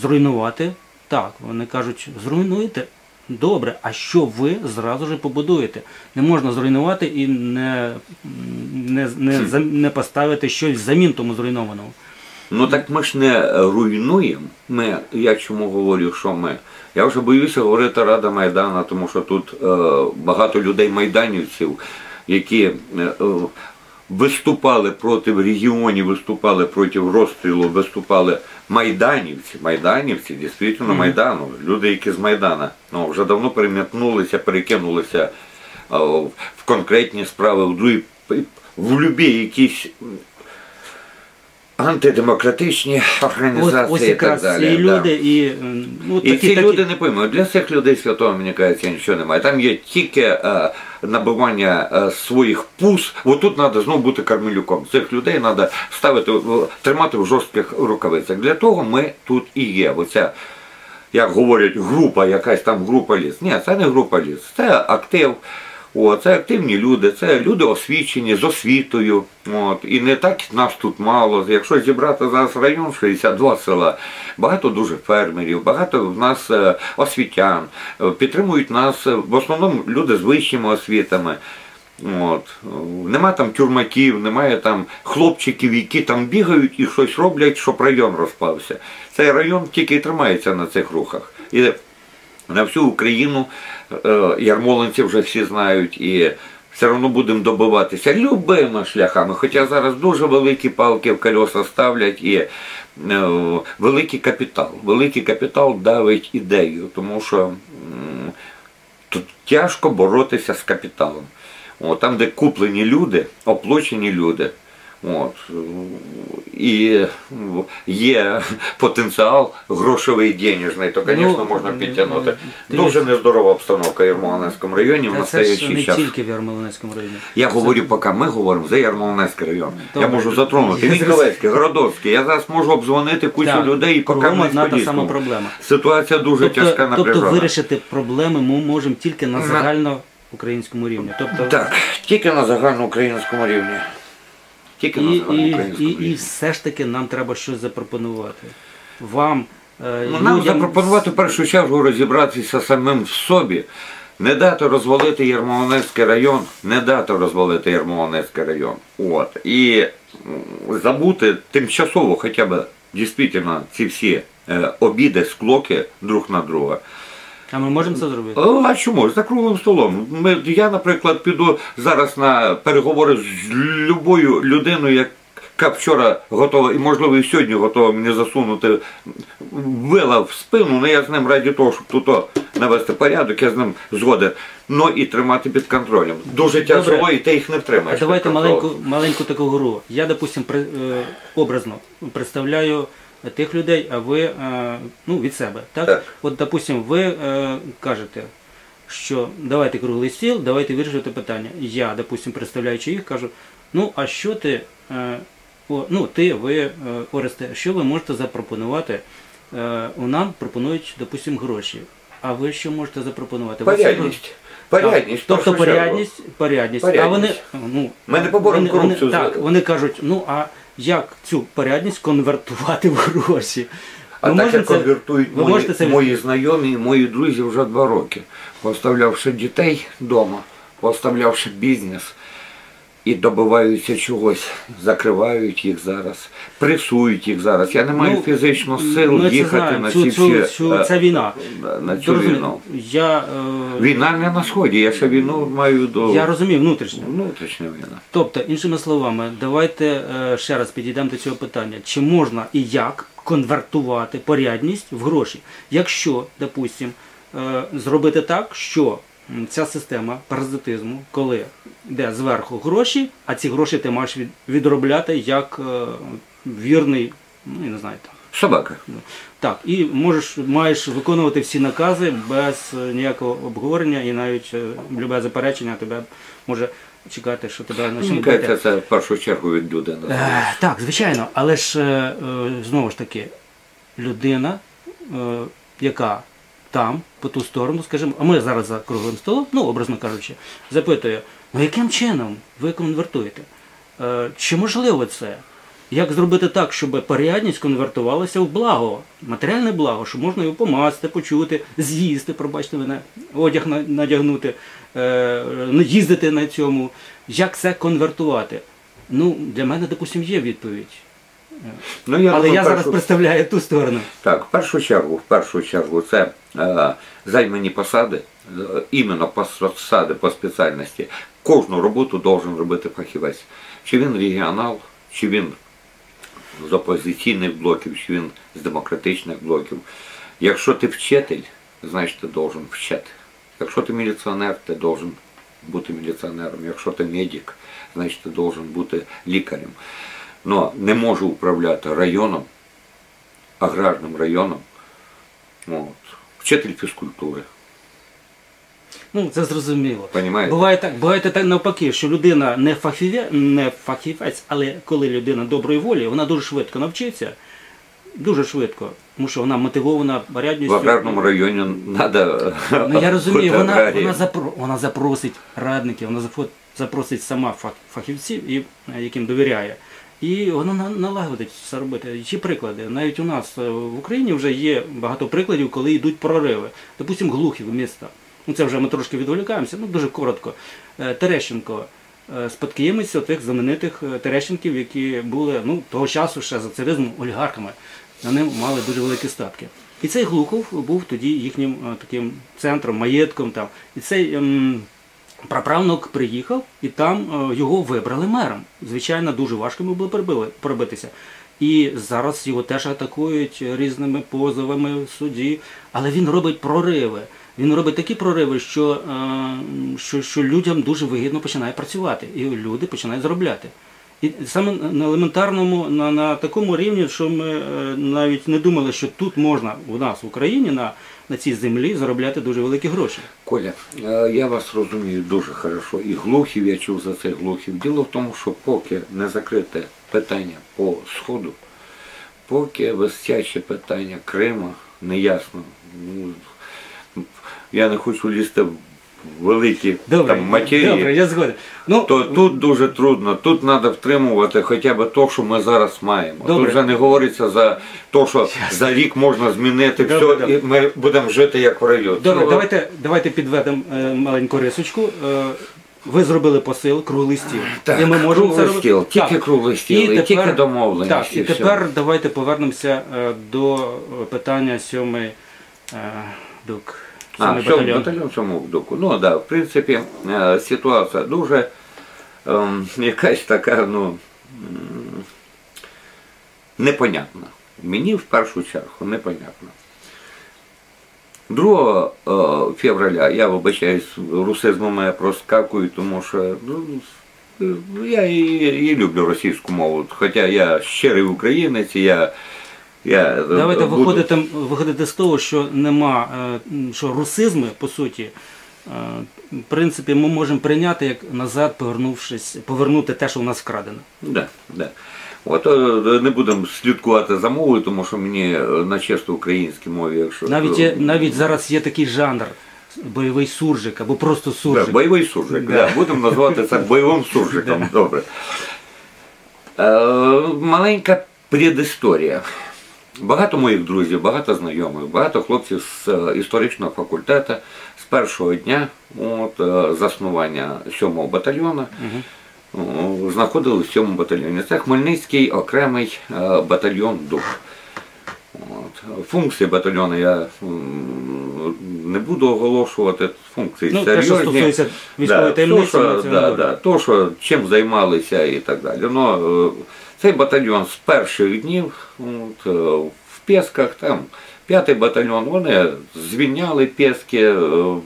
зруйнувати, так, вони кажуть, зруйнуйте. Добре, а що ви зразу ж побудуєте? Не можна зруйнувати і не, не, не, не поставити щось взамін тому зруйнованому. Ну так ми ж не руйнуємо. Ми, я чому говорю, що ми. Я вже боюся говорити Рада Майдана, тому що тут е, багато людей майданівців, які е, е, виступали проти регіонів, виступали проти розстрілу, виступали майданівці, майданівці, дійсно Майдану, люди, які з Майдана, ну, вже давно перемітнулися, перекинулися е, в конкретні справи, в, в любі якісь антидемократичні організації ось і так далі. ці да. люди і, м, ну, І ці такі, люди не поймуть. Для цих людей святого, мені кажеться, нічого немає. Там є тільки е, набивання е, своїх пус. От тут треба знову бути кармелюком. Цих людей треба ставити, тримати в жорстких рукавицях. Для того ми тут і є. Оця, як говорять, група, якась там група ліс. Ні, це не група ліс, це актив. О, це активні люди, це люди освічені з освітою. От, і не так нас тут мало. Якщо зібрати зараз район 62 села, багато дуже фермерів, багато в нас е, освітян, е, підтримують нас е, в основному люди з вищими освітами. От. Нема там тюрмаків, немає там хлопчиків, які там бігають і щось роблять, щоб район розпався. Цей район тільки й тримається на цих рухах. І на всю Україну е, ярмолинці вже всі знають і все одно будемо добиватися любими шляхами. Хоча зараз дуже великі палки в колеса ставлять і е, великий капітал. Великий капітал давить ідею, тому що тут тяжко боротися з капіталом. О, там, де куплені люди, оплачені люди, От. І ну, є потенціал грошовий денежний, то, звісно, Ну, можна підтягнути. Дуже нездорова обстановка в Ярмолинському районі в це ж не час. тільки в Ярмолинецькому районі. Я говорю, поки ми говоримо за Ярмолинецький район. Добре. Я можу затронути Я Вінковецький, Городовський. Я зараз можу обдзвонити кучу Так, людей і поки ми одна та сама проблема. Ситуація дуже тяжка Тобто, напряжена. тобто вирішити проблеми ми можемо тільки на На- загальноукраїнському рівні. Тобто Так, тільки на загальноукраїнському рівні. Тільки і, на і, і, і все ж таки нам треба щось запропонувати. Вам, е, Ну, нам людям, запропонувати в першу чергу розібратися самим в собі, не дати розвалити Ярмолинецький район, не дати розвалити Ярмолинецький район. От. І забути тимчасово хоча б дійсно ці всі е, обіди, склоки друг на друга. А ми можемо це зробити? А чому? За круглим столом. Ми, я, наприклад, піду зараз на переговори з любою людиною, яка вчора готова, і можливо і сьогодні готова мені засунути вила в спину, але я з ним раді того, щоб тут навести порядок, я з ним згоден. Ну і тримати під контролем. Дуже тяжело, і ти їх не А давайте маленьку, маленьку таку гру. Я, допустим, при, е, образно представляю тих людей, а ви е, ну, від себе. Так? Так. От, допустим, ви е, кажете, що давайте круглий стіл, давайте вирішувати питання. Я, допустим, представляючи їх, кажу, ну а що ти, е, ну ти, ви, Оресте, що ви можете запропонувати? У нам пропонують, допустим, гроші. А ви що можете запропонувати? Порядність. Порядність. Тобто чергу. порядність, порядність. А вони, ну, Ми не поборемо корупцію. Вони, так, вони кажуть, ну а як цю порядність конвертувати в гроші? А Ви так як конвертують мої, можете це мої знайомі, мої друзі вже два роки, поставлявши дітей вдома, поставлявши бізнес і добиваються чогось, закривають їх зараз, пресують їх зараз. Я не маю Ну, фізично сил ми їхати знаємо. на ці всі цю- це війна. на цю Розумію, війну. Я, е, Війна не на сході, я ще війну маю до я розумію внутрішньо. внутрішня війна. Тобто, іншими словами, давайте е, ще раз підійдемо до цього питання. Чи можна і як конвертувати порядність в гроші? Якщо, допустим, е, зробити так, що ця система паразитизму, коли йде зверху гроші, а ці гроші ти маєш від, відробляти як е, вірний, ну я не знаю там. Собака. Так, і можеш, маєш виконувати всі накази без е, ніякого обговорення і навіть е, любе заперечення тебе може чекати, що тебе Мені почнуть кажеться, це в першу чергу від людини. Е, так, звичайно, але ж е, знову ж таки, людина, е, яка там, по ту сторону, скажімо, а ми зараз за круглим столом, ну, образно кажучи, запитує, ну яким чином ви конвертуєте? Е, чи можливо це? Як зробити так, щоб порядність конвертувалася в благо, матеріальне благо, щоб можна його помасти, почути, з'їсти, пробачте мене, одяг надягнути, е, ну, їздити на цьому. Як це конвертувати? Ну, для мене, допустим, є відповідь. Ну, я Але думаю, я зараз представляю ту сторону. Так, в першу чергу, в першу чергу, це е, займані посади, е, іменно посади по спеціальності. Кожну роботу должен робити фахівець. Чи він регіонал, чи він з опозиційних блоків, чи він з демократичних блоків. Якщо ти вчитель, значить ти должен вчити. Якщо ти міліціонер, ти должен бути міліціонером. Якщо ти медик, значить ти должен бути лікарем. Но не можу управляти районом, аграрним районом. От. Вчитель фізкультури. Ну, це зрозуміло. Понімаєте? Буває так, буває так навпаки, що людина не фахівець, не фахівець, але коли людина доброї волі, вона дуже швидко навчиться, дуже швидко, тому що вона мотивована В аграрному районі треба. Ну я розумію, вона, вона, запро, вона запросить радників, вона запросить сама фах- фахівців, е, яким довіряє. І вона налагодить все робити. Є приклади. Навіть у нас е, в Україні вже є багато прикладів, коли йдуть прориви. Допустимо, глухів міста. Ну це вже ми трошки відволікаємося, ну дуже коротко. Е, Терещенко, е, спадкоємець тих знаменитих Терещенків, які були ну, того часу ще за царизму олігархами. На ним мали дуже великі статки. І цей Глухов був тоді їхнім таким центром, маєтком. Там. І цей ем, праправнук приїхав, і там е, його вибрали мером. Звичайно, дуже важко йому було пробитися. І зараз його теж атакують різними позовами в суді, але він робить прориви. Він робить такі прориви, що, е, що, що людям дуже вигідно починає працювати, і люди починають заробляти. І саме на елементарному, на, на такому рівні, що ми е, навіть не думали, що тут можна у нас в Україні на, на цій землі заробляти дуже великі гроші. Коля, е, я вас розумію дуже хорошо. І глухів я чув за це глухів. Діло в тому, що поки не закрите питання по Сходу, поки висяче питання Крима, неясно. Ну, Я не хочу лізти в великі Добре, там, матерії. добре, я згоден. Ну, То тут дуже трудно, тут треба втримувати хоча б те, що ми зараз маємо. Добре. Тут вже не говориться за те, що за рік можна змінити Добре, все, добре. і ми будемо жити як в раю. Добре, Це- давайте, давайте підведемо е, маленьку рисочку. Е, ви зробили посил, круглий стіл. Так, і ми можемо круглий це стіл, тільки Так. круглий стіл, і тільки домовленість, Так, і і все. тепер давайте повернемося е, до питання сьомий е, дук. А, Сьомий що батальйон. батальйон цьому вдоку. Ну так, да, в принципі, е, ситуація дуже ем, якась така, ну непонятна. Мені в першу чергу непонятна. 2 е, февраля, я вибачаюсь, русизмами я проскакую, тому що ну, е, я і, і люблю російську мову. Хоча я щирий українець, я. Я е, Давайте буду- виходити, виходити з того, що нема, е, що русизми, по суті, е, в принципі, ми можемо прийняти як назад, повернувшись, повернути те, що в нас вкрадено. Да, да. От не будемо слідкувати за мовою, тому що мені на чисто українській мові, якщо Навіть, є, навіть зараз є такий жанр бойовий суржик або просто Да, суржик. бойовий суржик. Да. Да. Будемо називати це бойовим суржиком. Добре. Е, маленька предісторія. Багато моїх друзів, багато знайомих, багато хлопців з е, історичного факультету з першого дня от, е, заснування 7-го батальйону о, знаходились в 7-му батальйоні. Це Хмельницький окремий е, батальйон ДУК. От. Функції батальйону я не буду оголошувати. Функції Ну, те, серйозні. що стосується військової Да, то, що, да, да, то, що чим займалися і так далі. Ну, е, цей батальйон з перших днів от, е, в Пєсках, там п'ятий батальйон, вони звільняли Пєски, е,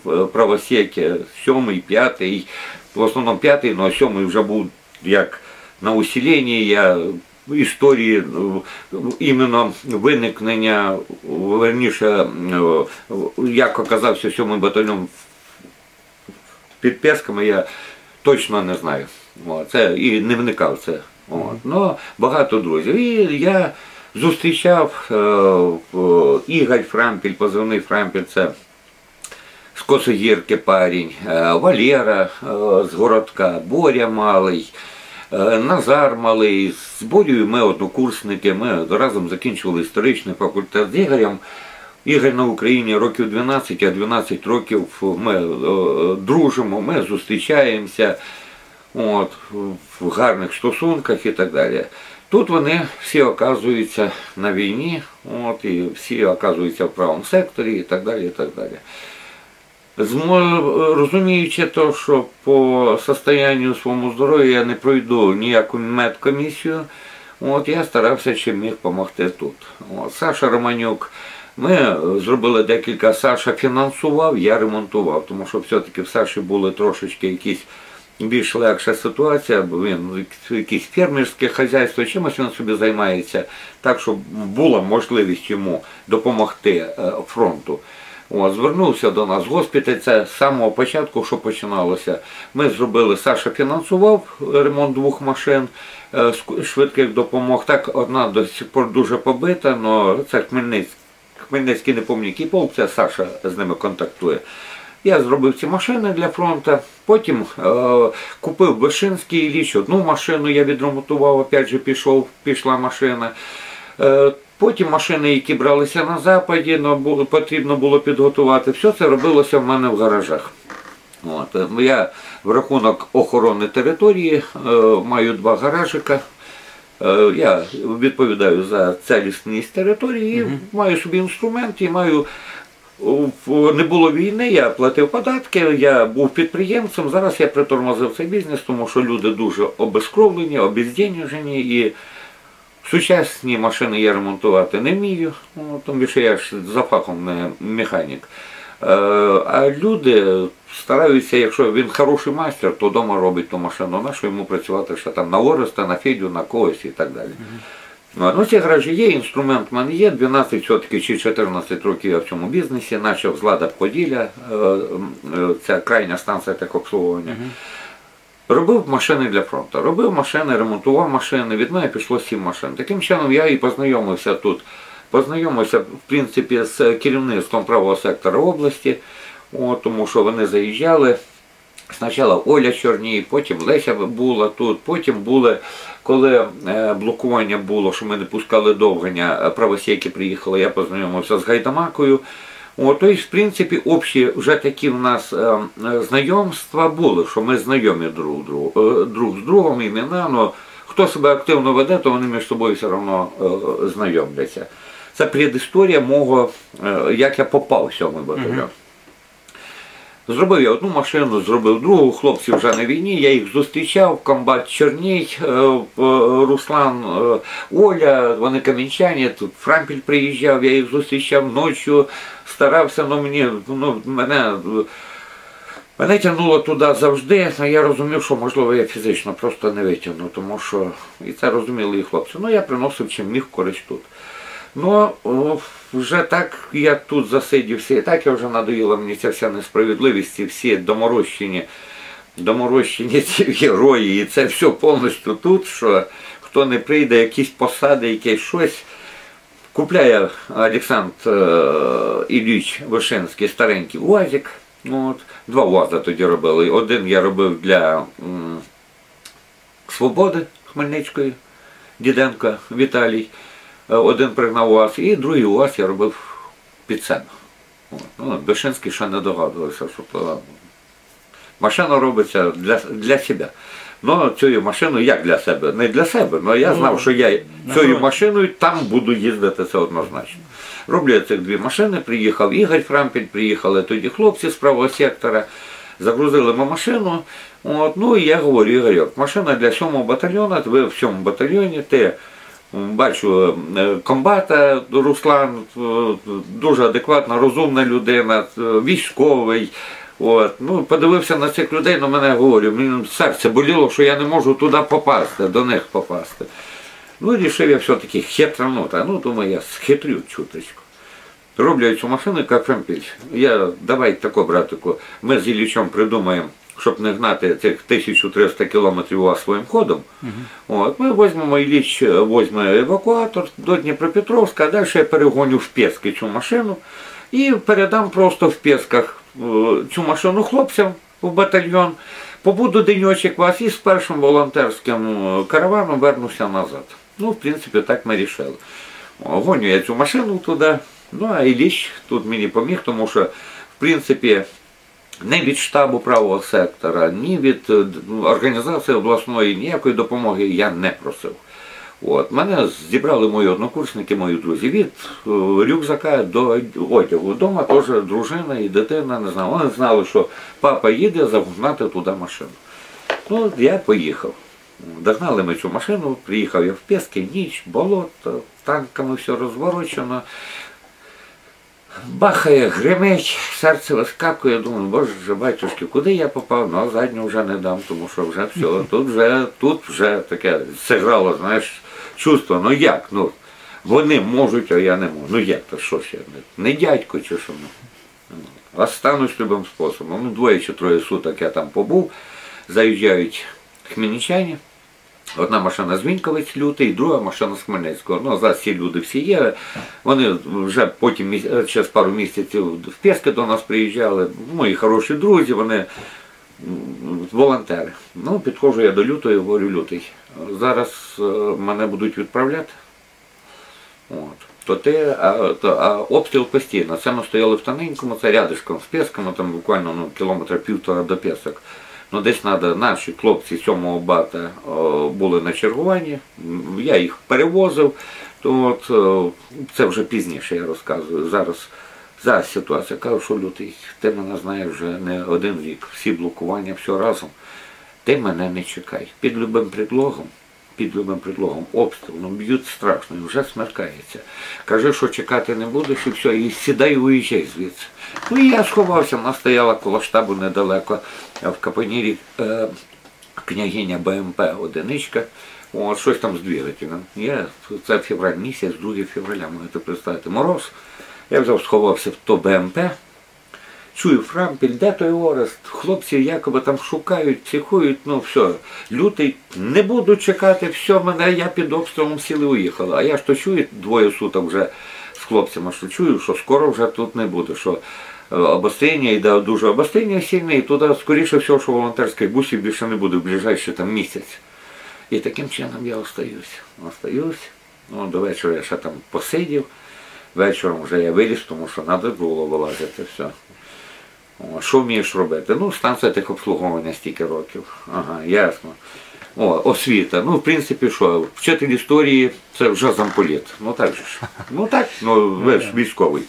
в правосеки, сьомий, п'ятий, в основному п'ятий, але сьомий вже був як на усіленні, я історії е, іменно виникнення, верніше, е, як оказався сьомий батальйон під Песками, я точно не знаю. Це і не вникав це. От. Ну, багато друзів. І я зустрічав е, Ігор Фрампіль, позивний Фрампіль, це з Косогірки парень, е, Валера е, з городка, Боря Малий, е, Назар Малий. З Борєю ми однокурсники, ми разом закінчували історичний факультет з Ігорем. Ігор на Україні років 12, а 12 років ми е, дружимо, ми зустрічаємося от, в гарних стосунках і так далі. Тут вони всі оказуються на війні, от, і всі оказуються в правому секторі і так далі. І так далі. Розуміючи то, що по состоянню своєму здоров'я я не пройду ніяку медкомісію, от я старався чим міг допомогти тут. От, Саша Романюк, ми зробили декілька, Саша фінансував, я ремонтував, тому що все-таки в Саші були трошечки якісь більш легша ситуація, бо він якесь фермерське хазяйство, чимось він собі займається, так, щоб була можливість йому допомогти е, фронту. О, звернувся до нас госпіталь, це з самого початку, що починалося. Ми зробили, Саша фінансував ремонт двох машин е, швидких допомог. Так, одна до сих пор дуже побита, але це Хмельницький. Хмельницький не пам'ятаю, який полк, це Саша з ними контактує. Я зробив ці машини для фронту, потім е, купив Вишинський річ, одну машину я відремонтував, опять же пішов, пішла машина. Е, Потім машини, які бралися на западі, було, потрібно було підготувати. Все це робилося в мене в гаражах. От. е, Я в рахунок охорони території е, маю два гаражика. Е, Я відповідаю за цілісність території, і маю собі інструмент і маю. Не було війни, я платив податки, я був підприємцем. Зараз я притормозив цей бізнес, тому що люди дуже обезкровлені, обезденежені і сучасні машини я ремонтувати не вмію, ну, тому що я ж за фахом не механік. Е, А люди стараються, якщо він хороший майстер, то вдома робить ту машину, на що йому працювати ще там на Ореста, на Федю, на когось і так далі. Ну, Ну, ці гаражі є, інструмент в мене є, 12 все-таки чи 14 років я в цьому бізнесі, почав з Лада Поділля, е, е, крайня станція техобслуговування. Робив машини для фронту, робив машини, ремонтував машини, від мене пішло сім машин. Таким чином я і познайомився тут. Познайомився, в принципі, з керівництвом правого сектора області, о, тому що вони заїжджали. Спочатку Оля Чорній, потім Леся була тут, потім були, коли е, блокування було, що ми не пускали довгання, е, правосійки приїхали, я познайомився з Гайдамакою. О, тобто, в принципі, общі вже такі в нас е, знайомства були, що ми знайомі друг, другу, е, друг з другом, імена, ну, хто себе активно веде, то вони між собою все одно знайомляться. Це предісторія мого, як я попав в сьомий батальйон. Зробив я одну машину, зробив другу, хлопці вже на війні, я їх зустрічав, комбат Черній, е, е, Руслан, е, Оля, вони камінчані, тут Фрампіль приїжджав, я їх зустрічав ночі, старався, ну мені, ну, мене, мене тягнуло туди завжди, а я розумів, що можливо я фізично просто не витягну, тому що, і це розуміли і хлопці. Ну я приносив чим міг користь тут. Ну, вже так я тут засидівся, і так я вже надоїла мені ця вся несправедливість, і всі доморощені, доморощені ці герої, і це все повністю тут, що хто не прийде, якісь посади, якесь щось. Купляє Олександр е, Ілліч Вишинський старенький УАЗик. Ну, от, два УАЗа тоді робили. Один я робив для Свободи Хмельницької, Діденко Віталій. Е, Один пригнав УАЗ, і другий УАЗ я робив під себе. Ну, Бешинський ще не догадувався, що то машина робиться для, для себе. Ну, цю машину як для себе? Не для себе, але я знав, що я цією машиною там буду їздити, це однозначно. Роблю я цих дві машини, приїхав Ігор Фрампіль, приїхали тоді хлопці з правого сектора, загрузили ми машину. От, ну і я говорю, Ігорьок, машина для сьомого батальйону, ви в сьомому батальйоні, ти бачу е, комбата Руслан, е, дуже адекватна, розумна людина, е, військовий. От, ну, подивився на цих людей, на мене говорю, мені серце боліло, що я не можу туди попасти, до них попасти. Ну, рішив я все-таки хитранути. Ну, думаю, я схитрю чуточку. Роблю цю машину, як. Я, давай тако, братику, ми з Іллічом придумаємо, щоб не гнати цих 1300 кілометрів у вас своїм ходом. От, ми візьмемо Ілліч, е, візьме евакуатор до Дніпропетровська, а далі я перегоню в Пєски цю машину і передам просто в Пєсках е, цю машину хлопцям в батальйон. Побуду денечок вас і з першим волонтерським е, караваном вернуся назад. Ну, в принципі, так ми рішили. Гоню я цю машину туди. Ну, а Ілліч тут мені поміг, тому що, в принципі, не від штабу правого сектора, ні від е, організації обласної ніякої допомоги я не просив. От, мене зібрали мої однокурсники, мої друзі, від е, рюкзака до одягу. Дома теж дружина і дитина не знали. Вони знали, що папа їде загнати туди машину. Ну, я поїхав. Догнали ми цю машину, приїхав я в Пески, ніч, болото, танками все розворочено. Бахає, гримить, серце вискакує, думаю, боже батюшки, куди я попав? Ну, задню вже не дам, тому що вже все, тут вже, тут вже таке зіграло, знаєш, чувство, ну як? Ну, вони можуть, а я не можу. Ну як то, що ще? Не, не дядько чи що? Ну, Останусь любим способом. Ну, двоє чи троє суток я там побув, заїжджають хмельничані. Одна машина з Віньковець лютий, друга машина з Хмельницького. Ну, зараз ці люди всі є. Вони вже потім міс- через пару місяців в Пєски до нас приїжджали. Мої хороші друзі, вони волонтери. Ну, підходжу я до лютого і говорю, лютий. Зараз е, мене будуть відправляти. От. То те, а, то, а обстріл постійно. Це ми стояли в тоненькому, це рядишком з Пєсками, там буквально ну, кілометра півтора до Пєсок. Ну, десь треба, наші хлопці сьомого бата були на чергуванні, я їх перевозив, то от, це вже пізніше я розказую. Зараз, зараз ситуація. Кажу, що лютий, ти мене знаєш вже не один рік, всі блокування, все разом. Ти мене не чекай. Під любим предлогом під любим предлогом, обстрілом, б'ють страшно, і вже смеркається. Каже, що чекати не будеш, і все, і сідай і уїжджай звідси. Ну і я сховався, вона стояла коло штабу недалеко в Капонірі е, княгиня БМП одиничка. От, щось там з двигателем. Я, це февраль місяць, 2 февраля, можете представити, мороз. Я взяв, сховався в то БМП. Чую, Фрампіль, де той Орест? Хлопці якоби там шукають, психують, ну все. Лютий, не буду чекати, все, мене я під обстрілом сіли уїхала. А я ж то чую двоє суток вже з хлопцями, що чую, що скоро вже тут не буде. Що е, обострення йде дуже обострення сильне, і туди, скоріше всього, що волонтерський бусів більше не буде в ближайший там місяць. І таким чином я остаюсь. Остаюсь. Ну, до вечора я ще там посидів. Вечором вже я виліз, тому що треба було вилазити все. О, що вмієш робити? Ну, станція техобслуговування стільки років. Ага, ясно. О, освіта. Ну, в принципі, що, вчитель історії це вже замполіт. Ну так же ж. Ну так, ну ви ж військовий.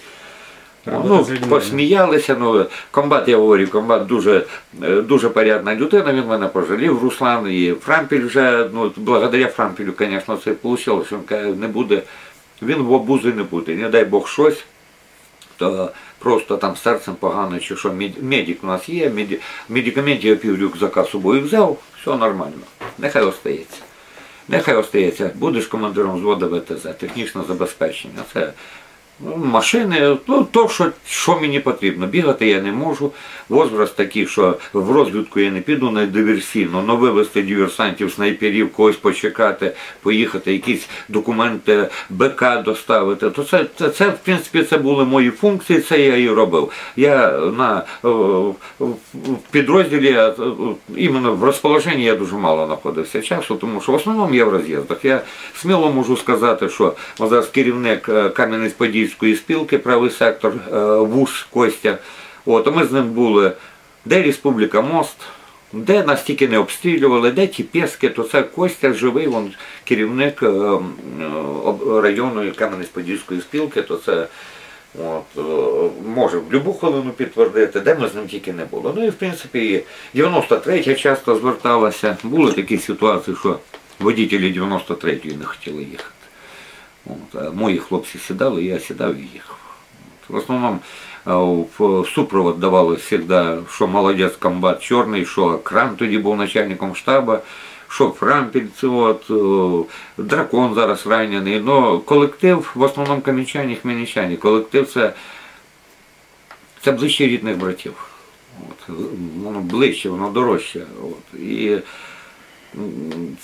Ну, посміялися, ну, комбат, я говорю, комбат дуже, е, дуже порядна людина, він мене пожалів, Руслан і Фрампіль вже, ну, благодаря Фрампілю, звісно, це вийшло, що він каже, не буде, він в обузи не буде, не дай Бог щось, то просто там серцем погано, чи що, медик у нас є, медикаментів я пів рюкзака з собою взяв, все нормально, нехай остається. Нехай остається, будеш командиром взводу ВТЗ, технічне забезпечення. Це машини, ну то, що, що мені потрібно. Бігати я не можу. Возраст такий, що в розвідку я не піду на диверсійно, но вивезти диверсантів, снайперів, когось почекати, поїхати, якісь документи БК доставити. То це, це, це, в принципі, це були мої функції, це я і робив. Я на в підрозділі, іменно в розположенні я дуже мало знаходився часу, тому що в основному я в роз'їздах. Я сміло можу сказати, що зараз керівник е, Кам'янець-Подільської спілки, правий сектор, е, ВУЗ Костя. От, ми з ним були, де Республіка Мост, де нас тільки не обстрілювали, де ті пески, то це Костя живий, він керівник е, е, районної Кам'янець-Подільської спілки, то це От, може в будь-яку хвилину підтвердити, де ми з ним тільки не було. Ну і в принципі, 93-я часто зверталася. Були такі ситуації, що водітелі 93-ї не хотіли їхати. От, а мої хлопці сідали, я сідав і їхав. От, в основному е, в супровод давали завжди, що молодець комбат чорний, що кран тоді був начальником штабу, що Фрампіль, от, дракон зараз ранений. Ну, колектив в основному кам'янчані, хмельничані. Колектив це, це ближче рідних братів. От, воно ближче, воно дорожче. От, і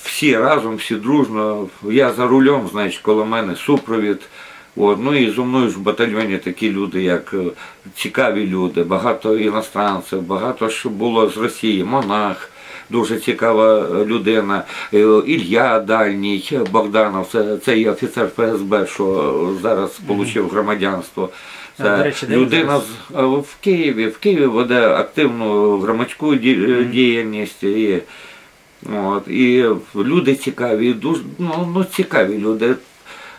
всі разом, всі дружно. Я за рулем, значить, коло мене супровід. От, ну і зо мною ж в батальйоні такі люди, як е, цікаві люди, багато іностранців, багато що було з Росії, монах, дуже цікава людина, Е, Ілля Дальній, Богданов, це, це і офіцер ФСБ, що зараз отримав громадянство. Це речі, людина з- е, в Києві. В Києві веде активну громадську ді- діяльність. І, От, і люди цікаві, дуже ну, ну, цікаві люди.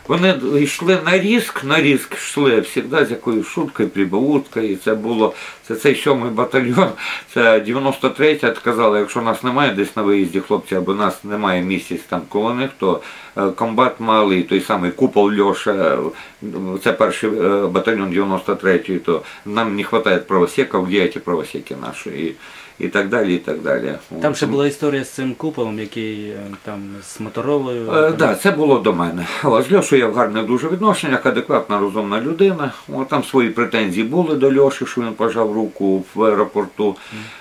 Вони йшли на ріск, на ріск йшли завжди з якоюсь шуткою, прибауткою. І це було це цей сьомий батальйон, це 93-я казали, якщо нас немає десь на виїзді хлопці, або нас немає місяць там коло них, то е, комбат малий, той самий купол Льоша, це перший е, батальйон 93-ї, то нам не вистачає правосеків, де ті правосеки наші. І, і так далі, і так далі. Там ще була історія з цим куполом, який е, там з Моторолою. Так, да, це було до мене. Але з Льошою я в гарних дуже відношеннях, адекватна, розумна людина. От, там свої претензії були до Льоші, що він пожав руку в аеропорту.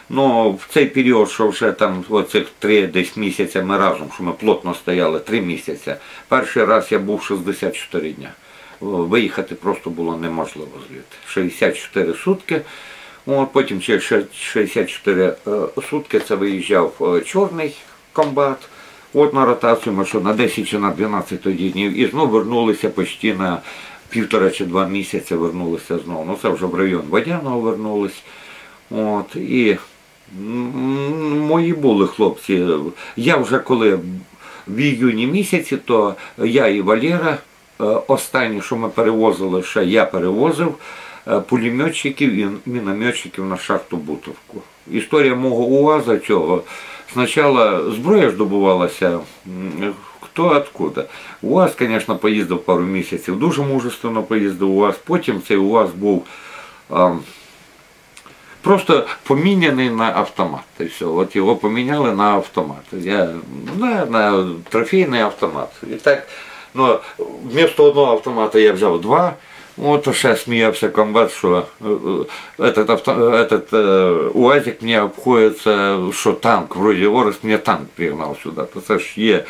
Ну, в цей період, що вже там оцих три десь місяця ми разом, що ми плотно стояли, три місяці. Перший раз я був 64 дня. Виїхати просто було неможливо звідти. 64 сутки. От, потім ще 64 е, сутки це виїжджав е, чорний комбат. От на ротацію ми що на 10 чи на 12 тоді днів. І знову вернулися почти на півтора чи два місяці вернулися знову. Ну це вже в район Водяного вернулись. От, і мої були хлопці. Я вже коли в іюні місяці, то я і Валера, е, останні, що ми перевозили, ще я перевозив пулеметчиків і мінометчиків на шахту Бутовку. Історія мого УАЗа цього. Спочатку зброя ж добувалася, хто откуда. УАЗ, звісно, поїздив пару місяців, дуже мужественно поїздив УАЗ. Потім цей УАЗ був ем, просто поміняний на автомат. Все. От його поміняли на автомат. Я, на, на трофейний автомат. І так, ну, вместо одного автомата я взяв два. От ще смеялся комбат, що е, е, этот, авто, этот э, УАЗик мені обходится, що танк, вроде Орес мені танк. То це ж є,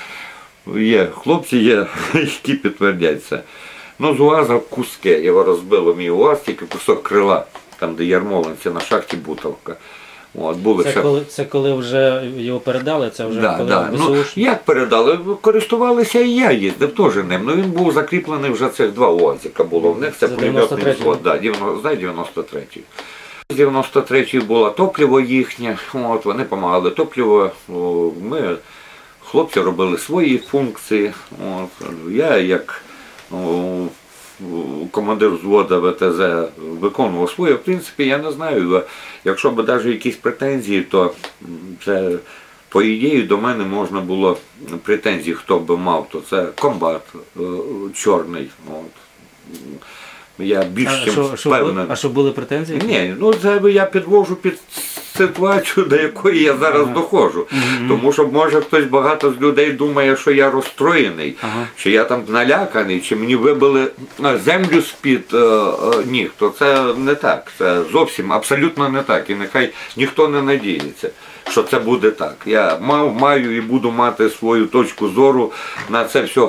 є хлопці, є, які підтвердяться. Ну, з УАЗа куски, його розбило мій УАЗ, тільки кусок крила, там де ярмолинці на шахті Бутовка. От, були Це ще коли, це коли вже його передали, це вже Да, коли да. Ну, як передали? Користувалися і я їздив теж ним. Ну він був закріплений вже цих два УАЗика було. В них це пулеметний 93-й, взвод, да, 93-й. З 93-ї було топливо їхнє, от, вони допомагали топливо. Ми, хлопці, робили свої функції. От, я як командир взводу ВТЗ виконував своє. В принципі, я не знаю. Якщо б навіть якісь претензії, то це по ідеї до мене можна було претензії, хто би мав, то це комбат е, чорний. От. Я більш А чим що, що були, впевнений. а що були претензії? Ні, ну це я підвожу під ситуацію, до якої я зараз Ага. доходжу. Мгм. Тому що може хтось багато з людей думає, що я розстроєний, Ага. чи я там наляканий, чи мені вибили землю з-під е, е, ніг, то це не так. Це зовсім абсолютно не так. І нехай ніхто не надіється, що це буде так. Я мав, маю і буду мати свою точку зору на це все.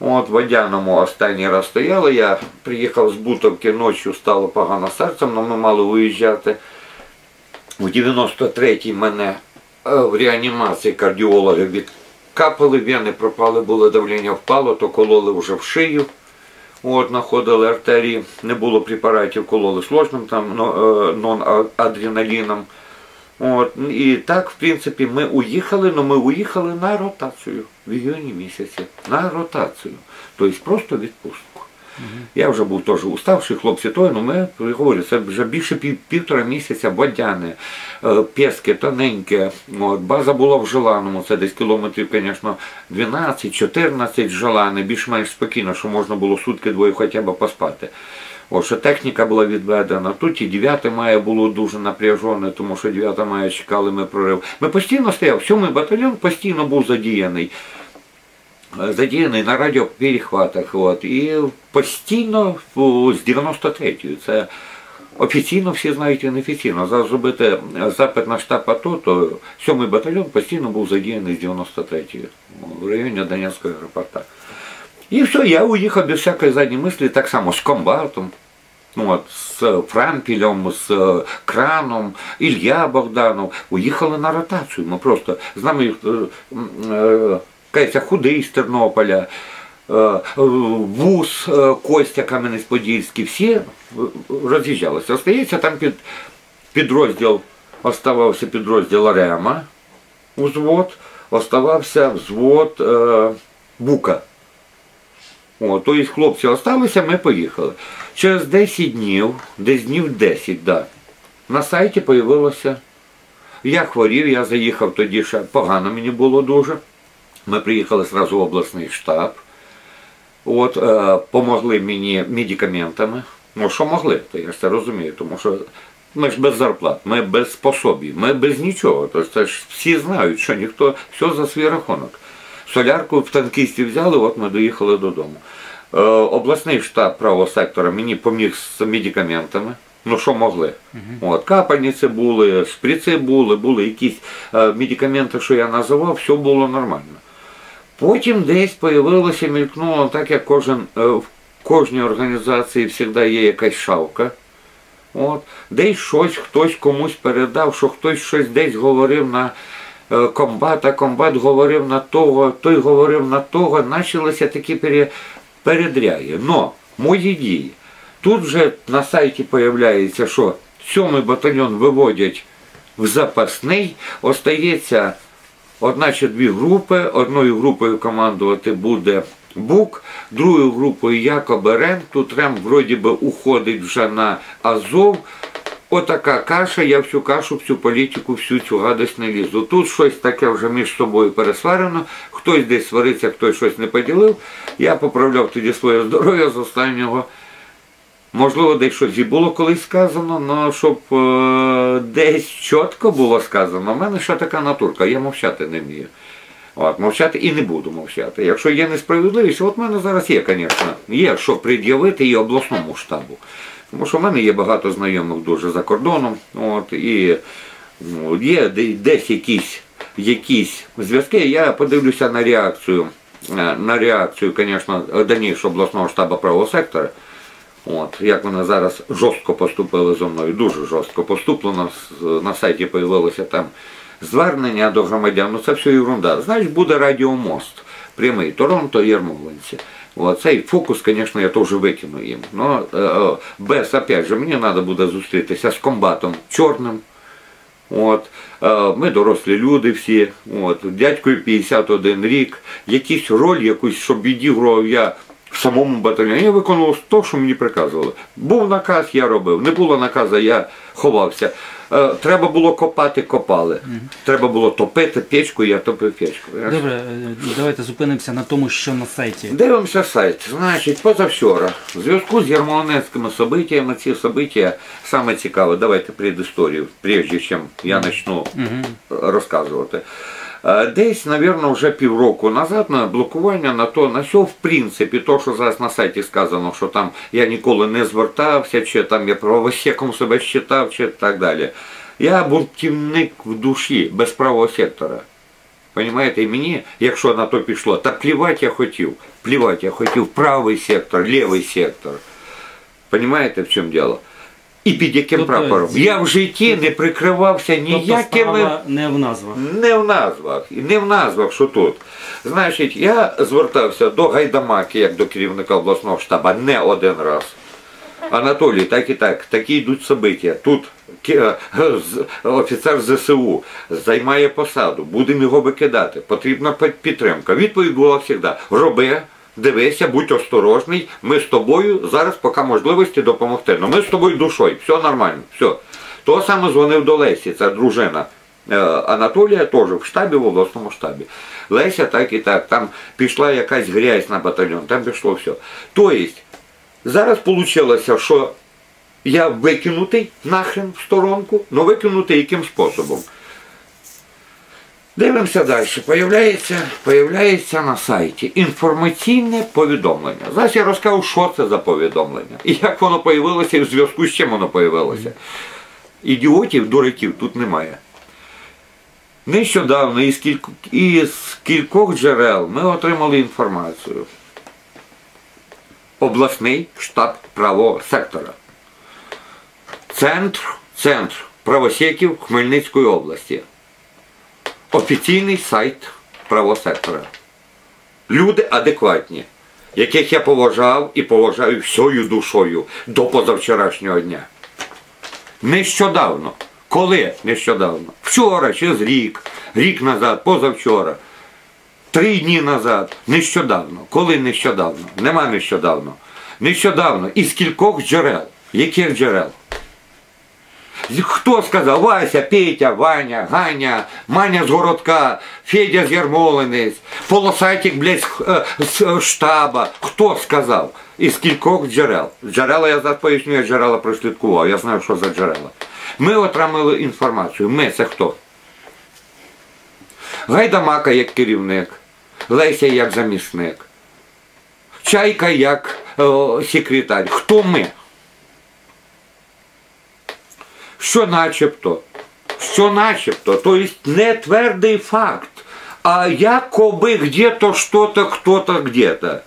От в Водяному останній раз стояли, я приїхав з Бутовки ночі, стало погано серцем, але ми мали виїжджати. У 93-й мене е, в реанімації кардіологи відкапали, вени пропали, було давлення впало, то кололи вже в шию. От, знаходили артерії, не було препаратів, кололи сложним там е, нон-адреналіном. От, і так, в принципі, ми уїхали, але ми уїхали на ротацію в іюні місяці. На ротацію. Тобто просто відпустку. Я вже був теж уставший, хлопці той, ну ми говорю, це вже більше пів, півтора місяця водяне, е, пески тоненьке. От, база була в Желаному, це десь кілометрів, звісно, 12-14 з Желани, більш-менш спокійно, що можна було сутки двоє хоча б поспати. От, що техніка була відведена. Тут і 9 мая було дуже напряжене, тому що 9 мая чекали ми прорив. Ми постійно стояв, 7 батальйон постійно був задіяний. Е, Задіяний на радіоперехватах. От, і постійно о, з 93-ї. Це офіційно всі знають і неофіційно. Зараз зробити запит на штаб АТО, то 7 батальйон постійно був задіяний з 93-ї в районі Донецького аеропорта. І все, я уїхав без всякої задньої мислі, так само з комбатом, ну, от, з Фрампілем, з е, Краном, Ілля Богданов. Уїхали на ротацію. Ми просто з нами м, кажеться, худий з Тернополя, е, вуз е, Костя Кам'янець-Подільський, всі е, роз'їжджалися. Остається там під підрозділ, оставався підрозділ Рема, взвод, оставався взвод Бука. Тобто хлопці залишилися, ми поїхали. Через 10 днів, десь днів 10, да, на сайті з'явилося. Я хворів, я заїхав тоді ще погано мені було дуже. Ми приїхали одразу в обласний штаб. От, е, помогли мені медикаментами. Ну, що могли, то я ж це розумію, тому що ми ж без зарплат, ми без пособій, ми без нічого. Тобто ж всі знають, що ніхто все за свій рахунок. Солярку в танкістів взяли, от ми доїхали додому. Е, обласний штаб правого сектора мені поміг з медикаментами. Ну, що могли. От, капельниці були, шприци були, були якісь е, медикаменти, що я називав, все було нормально. Потім десь з'явилося, мількнуло, так як кожен, е, в кожній організації завжди є якась шавка. От, десь щось хтось комусь передав, що хтось щось десь говорив на е, комбата, комбат говорив на того, той говорив на того, почалися такі пере, передряги. Но мої дії. Тут вже на сайті з'являється, що сьомий батальйон виводять в запасний, остається одна чи дві групи. Одною групою командувати буде Бук, другою групою Якоб Рем. Тут Рем вроді би уходить вже на Азов. отака каша, я всю кашу, всю політику, всю цю гадость не лізу. Тут щось таке вже між собою пересварено, хтось десь свариться, хтось щось не поділив. Я поправляв тоді своє здоров'я з останнього. Можливо, десь щось і було колись сказано, але щоб е, десь чітко було сказано, у мене ще така натурка, я мовчати не вмію. От, мовчати і не буду мовчати. Якщо є несправедливість, от в мене зараз є, звісно, є що пред'явити і обласному штабу. Тому що в мене є багато знайомих дуже за кордоном. От, і ну, є де- десь якісь, якісь зв'язки. Я подивлюся на реакцію, е, на реакцію, звісно, Даніш обласного штабу правого сектора. От, як вони зараз жорстко поступили зо мною, дуже жорстко поступлено. На сайті появилося там звернення до громадян. Ну це все ерунда. Значить, буде радіомост. Прямий Торонто, Єрмолинці. Цей фокус, звісно, я теж викину їм. Но е, е, без, опять же, мені треба буде зустрітися з комбатом чорним. От, е, ми дорослі люди всі, от, дядькою 51 рік, якусь роль якусь, щоб відігрував я в самому батальйоні. Я виконував те, що мені приказували. Був наказ, я робив. Не було наказу, я ховався. Е, треба було копати, копали. Треба було топити печку, я топив печку. Добре, е, давайте зупинимося на тому, що на сайті. Дивимося сайт. Значить, позавчора, в зв'язку з ярмолинецькими событиями, ці события саме цікаве, давайте предісторію, прежде чим я почну розказувати. Е, Десь, мабуть, вже півроку назад на блокування на то, на що, в принципі, то, що зараз на сайті сказано, що там я ніколи не звертався, чи там я правосеком себе считав, чи так далі. Я бунтівник в душі без правого сектора. Понимаєте, і мені, якщо на то пішло, та плівати я хотів. Плівати я хотів правий сектор, лівий сектор. Понимаєте, в чому діло? І під яким Тобто, прапором? Я в житті не прикривався Тобто ніякими. справа не в назвах. Не в назвах, і не в назвах, що тут. Значить, я звертався до Гайдамаки, як до керівника обласного штабу, не один раз. Анатолій, так і так, такі йдуть события. Тут офіцер ЗСУ займає посаду, будемо його викидати, потрібна підтримка. Відповідь була завжди: роби, дивися, будь осторожний, ми з тобою зараз, поки можливості допомогти. Ну ми з тобою душою, все нормально, все. То саме дзвонив до Лесі, це дружина. е, Анатолія теж в штабі, в обласному штабі. Леся так і так, там пішла якась грязь на батальйон, там пішло все. Тобто, зараз вийшло, що я викинутий нахрен в сторонку, але викинутий яким способом. Дивимося далі. Появляється, появляється на сайті інформаційне повідомлення. Зараз я розкажу, що це за повідомлення. І як воно появилося, і в зв'язку з чим воно появилося. Ідіотів, дураків тут немає. Нещодавно із, кільк... із кількох джерел ми отримали інформацію. Обласний штаб правого сектора. Центр, центр правосеків Хмельницької області. Офіційний сайт правого сектора. Люди адекватні, яких я поважав і поважаю всією душою до позавчорашнього дня. Нещодавно. Коли нещодавно? Вчора, через рік, рік назад, позавчора, три дні назад, нещодавно. Коли нещодавно? Нема нещодавно. Нещодавно. Із кількох джерел. Яких джерел? Хто сказав? Вася, Петя, Ваня, Ганя, Маня з городка, Федя з Ярмолинець, полосатик, блядь, з, е, е, штаба. Хто сказав? Із кількох джерел. Джерела я зараз поясню, я джерела прослідкував, я знаю, що за джерела. Ми отримали інформацію. Ми це хто? Гайдамака як керівник, Леся як замісник, Чайка як о, секретар. Хто ми? Що начебто, що начебто, то есть не твердий факт, а якоби где-то что-то, хто-то где-то.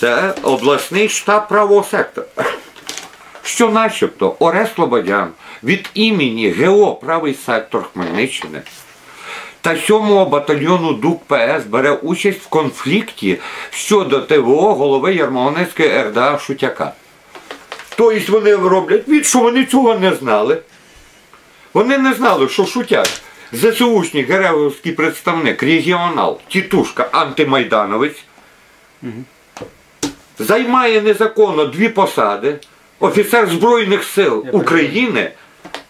Це обласний штаб правого сектора. Що начебто Орест Слободян від імені ГО Правий сектор Хмельниччини та 7-го батальйону ДУК ПС бере участь в конфлікті щодо ТВО голови Ярмолинецької РДА Шутяка. Тобто вони роблять від, що вони цього не знали. Вони не знали, що шутяк, ЗСУшній Геревський представник, регіонал, тітушка, антимайдановець, займає незаконно дві посади, офіцер Збройних сил України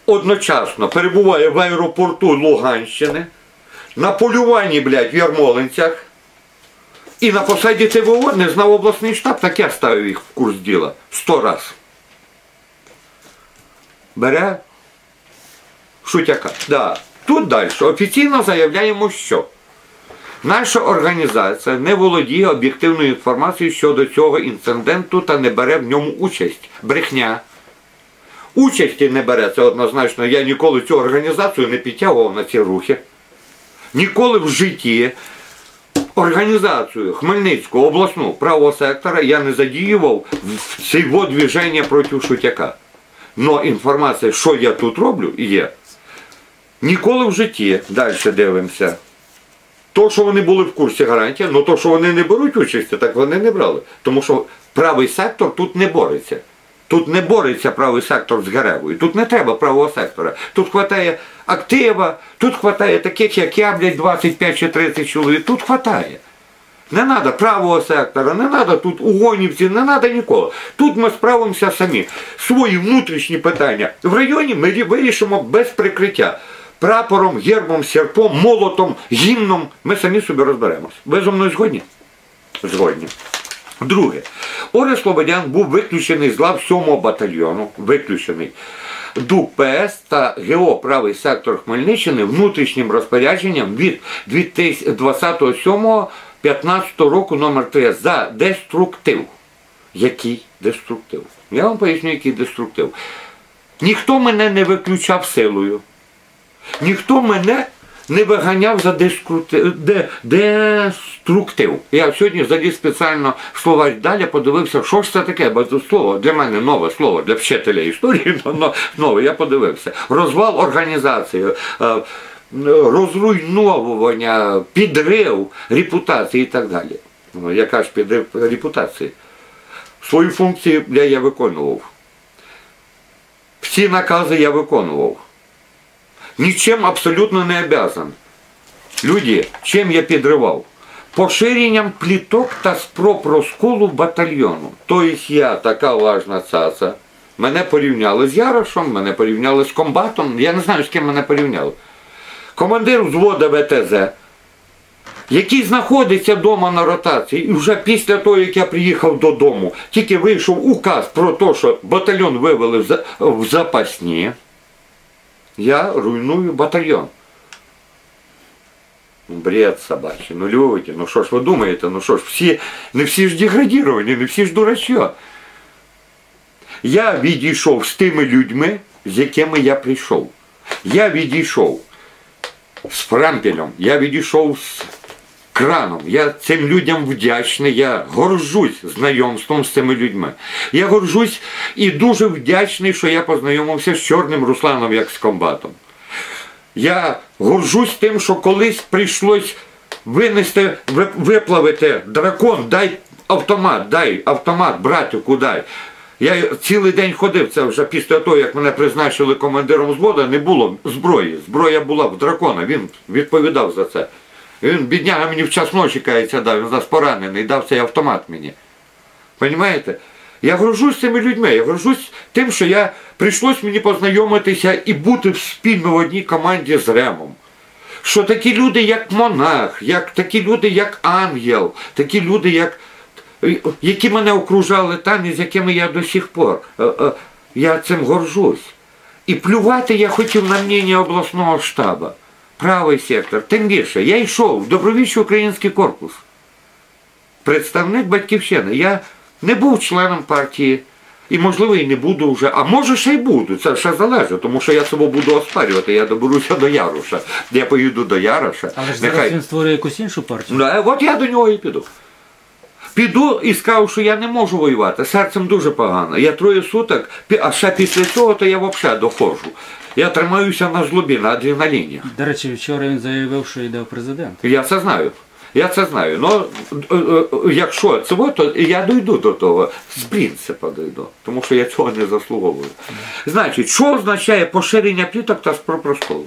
одночасно перебуває в аеропорту Луганщини, на полюванні, блядь, в Ярмолинцях, і на посаді ТВО не знав обласний штаб, так я ставив їх в курс діла сто раз. Бере Шутяка. Да. Тут далі офіційно заявляємо, що наша організація не володіє об'єктивною інформацією щодо цього інциденту та не бере в ньому участь. Брехня. Участі не бере, це однозначно. Я ніколи цю організацію не підтягував на ці рухи. Ніколи в житті організацію Хмельницького обласного правого сектора я не задіював в цього движення проти Шутяка. Но інформація, що я тут роблю, є. Ніколи в житті, далі дивимося. То, що вони були в курсі гарантія, ну то, що вони не беруть участі, так вони не брали. Тому що правий сектор тут не бореться. Тут не бореться правий сектор з Геревою. Тут не треба правого сектора. Тут хватає актива, тут хватає таких, як я, блядь, 25 чи 30 чоловік. Тут хватає. Не треба правого сектора, не треба тут угонівців, не треба нікого. Тут ми справимося самі. Свої внутрішні питання. В районі ми вирішимо без прикриття. Прапором, гербом, серпом, молотом, гімном. Ми самі собі розберемось. Ви зо мною згодні? Згодні. Друге, Орест Слободян був виключений з лав 7-го батальйону, виключений ДУК ПС та ГО Правий сектор Хмельниччини внутрішнім розпорядженням від 27.15 року номер 3 за деструктив. Який деструктив? Я вам поясню, який деструктив. Ніхто мене не виключав силою. Ніхто мене не виганяв за деструктив. Я сьогодні заліз спеціально в словарь далі, подивився, що ж це таке, бо це слово для мене нове слово, для вчителя історії но- но- нове. Я подивився. Розвал організації. е, Розруйновування, підрив репутації і так далі. Ну, яка ж підрив репутації? Свої функції бля, я виконував. Всі накази я виконував. Нічим абсолютно не обязан. Люди, чим я підривав? Поширенням пліток та спроб розколу батальйону. Тобто я така важна цаца. Мене порівняли з Ярошем, мене порівняли з комбатом. Я не знаю, з ким мене порівняли. Командир взвода ВТЗ, який знаходиться вдома на ротації, і вже після того, як я приїхав додому, тільки вийшов указ про те, що батальйон вивели в запасні. Я руйную батальйон. Ну, Бред собачий. Ну люди, ну що ж ви думаєте, ну що ж, всі, не всі ж деградіровані, не всі ж дурачо. Я відійшов з тими людьми, з якими я прийшов. Я відійшов з Фрампелем, я відійшов з краном. Я цим людям вдячний, я горжусь знайомством з цими людьми. Я горжусь і дуже вдячний, що я познайомився з Чорним Русланом як з комбатом. Я горжусь тим, що колись прийшлось винести, виплавити дракон, дай автомат, дай автомат, братику, дай. Я цілий день ходив, це вже після того, як мене призначили командиром взводу, не було зброї. Зброя була в дракона, він відповідав за це. Він, бідняга, мені в час ночі кається дав, він нас поранений, дав цей автомат мені. Понімаєте? Я горжусь цими людьми, я горжусь тим, що я прийшлось мені познайомитися і бути спільно в одній команді з Ремом. Що такі люди, як монах, як, такі люди, як ангел, такі люди, як, які мене окружали там, і з якими я до сих пор. е, е, Я цим горжусь. І плювати я хотів на мнення обласного штабу. Правий сектор. Тим більше, я йшов в добровільчий український корпус. Представник батьківщини. Я не був членом партії. І, можливо, і не буду вже, а може ще й буду, це ще залежить, тому що я себе буду оспарювати, я доберуся до Яруша. Я поїду до Яруша. Але ж зараз він створює якусь іншу партію. Ну, от я до нього і піду. Піду і скажу, що я не можу воювати. Серцем дуже погано. Я троє суток, а ще після цього то я взагалі доходжу. Я тримаюся на злобі, на адреналіні. До речі, вчора він заявив, що йде в президент. Я це знаю. Я це знаю. Ну, е, е, якщо це, то я дойду до того, з принципу дойду, тому що я цього не заслуговую. Значить, що означає поширення пліток та спроб розколу?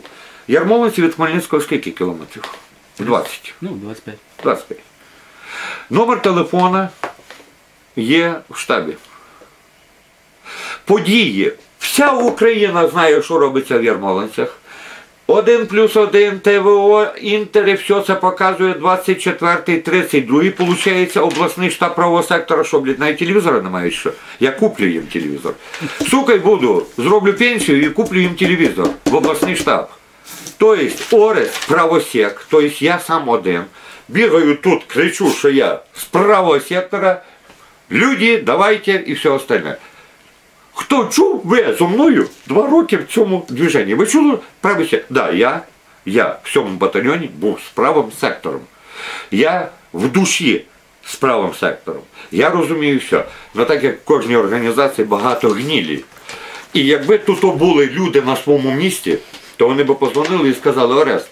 Ярмолинці від Хмельницького скільки кілометрів? 20. Ну, 25. 25. Номер телефона є в штабі. Події Вся Україна знає, що робиться в Ярмолинцях. Один плюс один, ТВО, Інтери, все це показує 24-й, 32-й, виходить, обласний штаб правого сектора, що, блядь, навіть телевізора немає що. Я куплю їм телевізор. Сука, й буду, зроблю пенсію і куплю їм телевізор в обласний штаб. Тобто Орес, правосек, тобто я сам один. Бігаю тут, кричу, що я з правого сектора. Люди, давайте і все остальне. Хто чув, ви зо мною два роки в цьому движенні. Ви чули правий сектор? Да, я, я в цьому батальйоні був з правим сектором. Я в душі з правим сектором. Я розумію все. Але так як в кожній організації багато гнілі. І якби тут були люди на своєму місці, то вони б позвонили і сказали, Орест,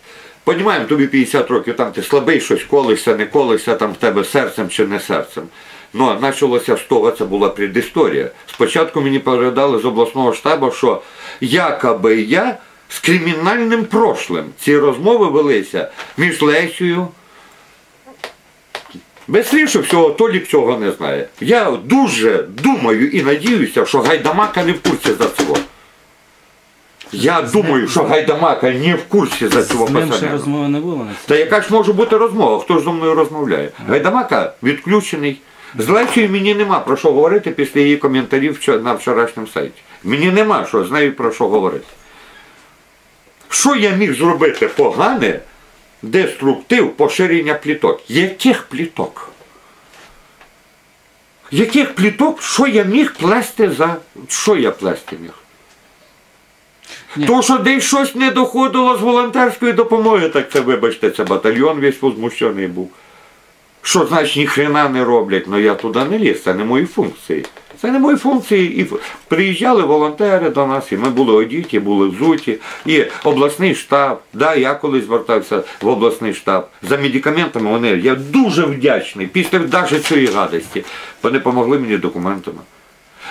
понімаємо, тобі 50 років, там ти слабий, щось колишся, не колишся, там в тебе серцем чи не серцем. Ну, а почалося з того, це була предісторія. Спочатку мені передали з обласного штабу, що якоби я з кримінальним прошлим. Ці розмови велися між Лесією, без слів, всього Толік цього не знає. Я дуже думаю і надіюся, що Гайдамака не в курсі за цього. Я думаю, що Гайдамака не в курсі за цього З ним ще розмови не було. Та яка ж може бути розмова? Хто ж зі мною розмовляє? Гайдамака відключений. З Лесією мені нема про що говорити після її коментарів на вчорашньому сайті. Мені нема що з нею про що говорити. Що я міг зробити погане? Деструктив поширення пліток. Яких пліток? Яких пліток? Що я міг плести за. Що я плести міг? Ні. То, що десь щось не доходило з волонтерської допомоги, так це, вибачте, це батальйон весь возмущений був. Що значить ніхрена не роблять? Ну я туди не ліз, це не мої функції. Це не мої функції. І приїжджали волонтери до нас, і ми були одіті, були взуті. І обласний штаб, да, я колись звертався в обласний штаб. За медикаментами вони, я дуже вдячний. Після навіть цієї радості. Вони допомогли мені документами.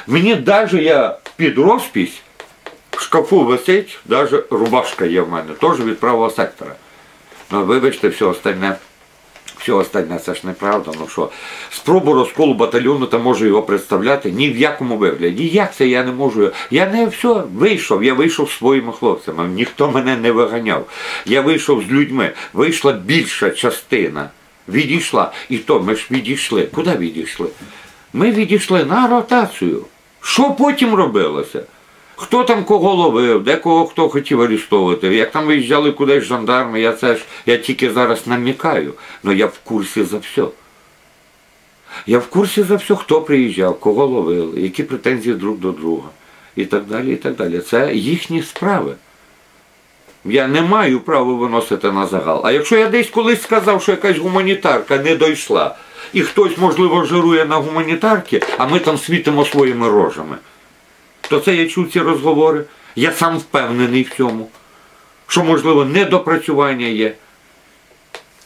Мені навіть я під розпись в шкафу висить, навіть рубашка є в мене, теж від правого сектора. Ну, вибачте, все остальне. Все остальне це ж неправда. Ну що, спробу розколу батальйону та можу його представляти ні в якому вигляді. Як це я не можу? Я не все вийшов. Я вийшов зі своїми хлопцями. Ніхто мене не виганяв. Я вийшов з людьми. Вийшла більша частина. Відійшла. І то ми ж відійшли. Куди відійшли? Ми відійшли на ротацію. Що потім робилося? Хто там кого ловив, де кого хто хотів арестовувати, як там виїжджали кудись жандарми, я це ж я тільки зараз намікаю, але я в курсі за все. Я в курсі за все, хто приїжджав, кого ловили, які претензії друг до друга і так далі. і так далі. Це їхні справи. Я не маю права виносити на загал. А якщо я десь колись сказав, що якась гуманітарка не дійшла, і хтось, можливо, жирує на гуманітарки, а ми там світимо своїми рожами, то це я чув ці розговори. Я сам впевнений в цьому, що, можливо, недопрацювання є.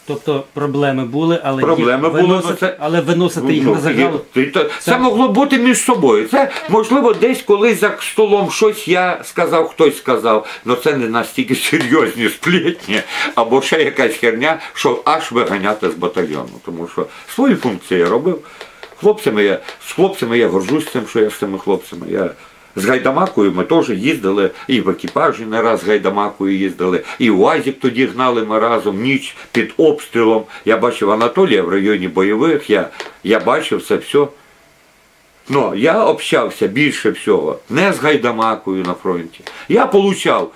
Тобто проблеми були, але Проблеми їх були, виносити, ну, це- але виносити їх Ну, на загал. і Це могло бути між собою. Це, можливо, десь колись за столом щось я сказав, хтось сказав, але це не настільки серйозні сплетні, або ще якась херня, що аж виганяти з батальйону. Тому що свої функції я робив. Хлопцями я, з хлопцями я горжусь тим, що я з цими хлопцями. Я з Гайдамакою ми теж їздили, і в екіпажі не раз з Гайдамакою їздили, і в УАЗик тоді гнали ми разом, ніч під обстрілом. Я бачив Анатолія в районі бойових, я, я бачив це все. Ну, я общався більше всього не з Гайдамакою на фронті. Я получав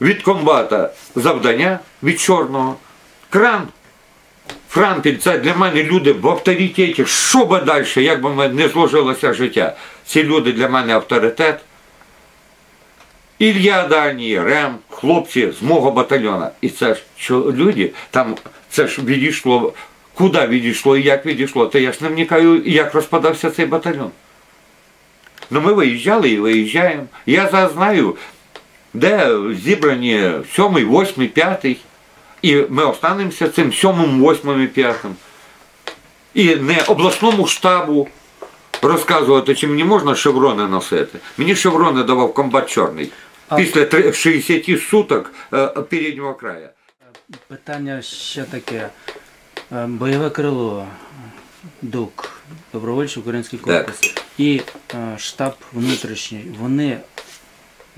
від комбата завдання від чорного, кран. Франкель, це для мене люди в авторитеті. Що би далі, як би не зложилося життя. Ці люди для мене авторитет. Ілья Дані, Рем, хлопці з мого батальйона. І це ж люди, там це ж відійшло, куди відійшло і як відійшло, то я ж не вникаю, як розпадався цей батальйон. Ну ми виїжджали і виїжджаємо. Я зараз знаю, де зібрані 7, 8, 5. І ми останемося цим 7, 8 і 5. І не обласному штабу розказувати, чи мені можна шеврони носити. Мені шеврони давав комбат чорний. Після три- 60 суток е, переднього краю. Питання ще таке. Е, Бойове крило, ДУК, добровольчий український Так. і е, штаб внутрішній, вони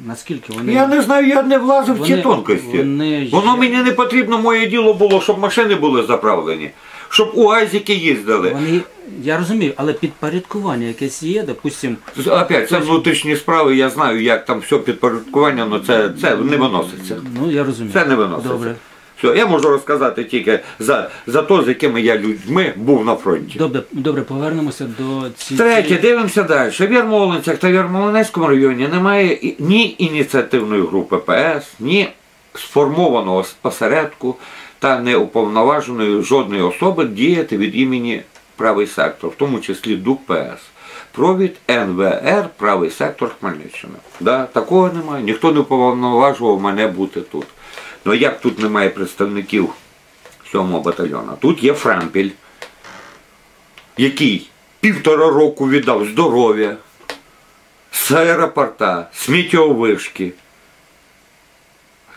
наскільки вони. Я не знаю, я не влазив в ці Вони- тонкості. вони Воно мені не потрібно, моє діло було, щоб машини були заправлені, щоб у газіки їздили. Вони, я розумію, але підпорядкування якесь є, допустим, Опять, це внутрішні справи, я знаю, як там все підпорядкування, але це, це не виноситься. ну я розумію. Це не виноситься. Добре. Все, я можу розказати тільки за, за то, з якими я людьми був на фронті. Добре, добре, повернемося до цієї. Третє, дивимося далі. В Ярмолинцях та Ярмолинецькому районі немає ні ініціативної групи ПС, ні сформованого ос- осередку та не уповноваженої жодної особи діяти від імені правий сектор, в тому числі ДУК ПС. Провід НВР правий сектор Хмельниччини. Да, такого немає. Ніхто не уповноважував мене бути тут. Ну як тут немає представників 7 батальйону? Тут є Фрампіль, який півтора року віддав здоров'я, з аеропорта, сміттєвишки.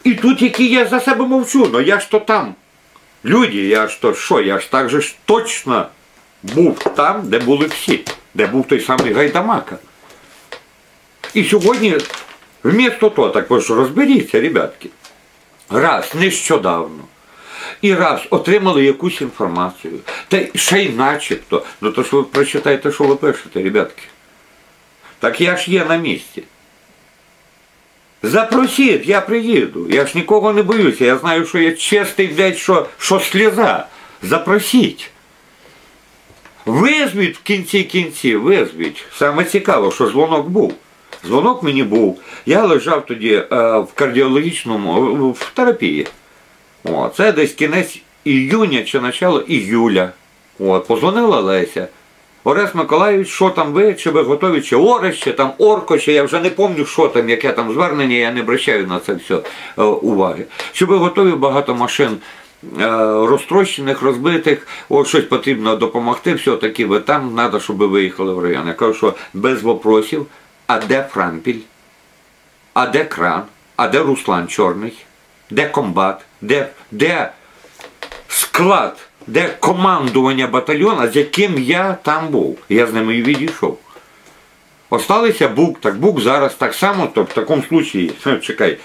І тут, який я за себе мовчу, ну я ж то там. Люди, я ж то що, я ж так же ж точно був там, де були всі, де був той самий Гайдамака. І сьогодні, вмісто того, так ж розберіться, ребятки, раз нещодавно і раз отримали якусь інформацію, та ще й начебто, ну то ж ви прочитайте, що ви пишете, ребятки. Так я ж є на місці. Запросіть, я приїду. Я ж нікого не боюся. Я знаю, що я чистий, блядь, що, що сльоза. Запросіть. Визвіть в кінці кінців, визвіть. Саме цікаво, що дзвонок був. Дзвонок мені був. Я лежав тоді е, в кардіологічному в терапії. О, це десь кінець іюня чи начало іюля. От, позвонила Леся. Орес Миколаївич, що там ви, чи ви готові, чи Орес, чи там Орко, чи я вже не пам'ятаю, що там, яке там звернення, я не обращаю на це все е, уваги. Чи ви готові багато машин е, розтрощених, розбитих, от щось потрібно допомогти, все-таки ви там, треба, щоб ви виїхали в район. Я кажу, що без вопросів, а де Фрампіль? А де кран? А де Руслан Чорний? Де комбат? Де, де склад, де командування батальйона, з яким я там був? Я з ними відійшов. Осталися Бук, так Бук зараз так само, то в такому случаї, чекай,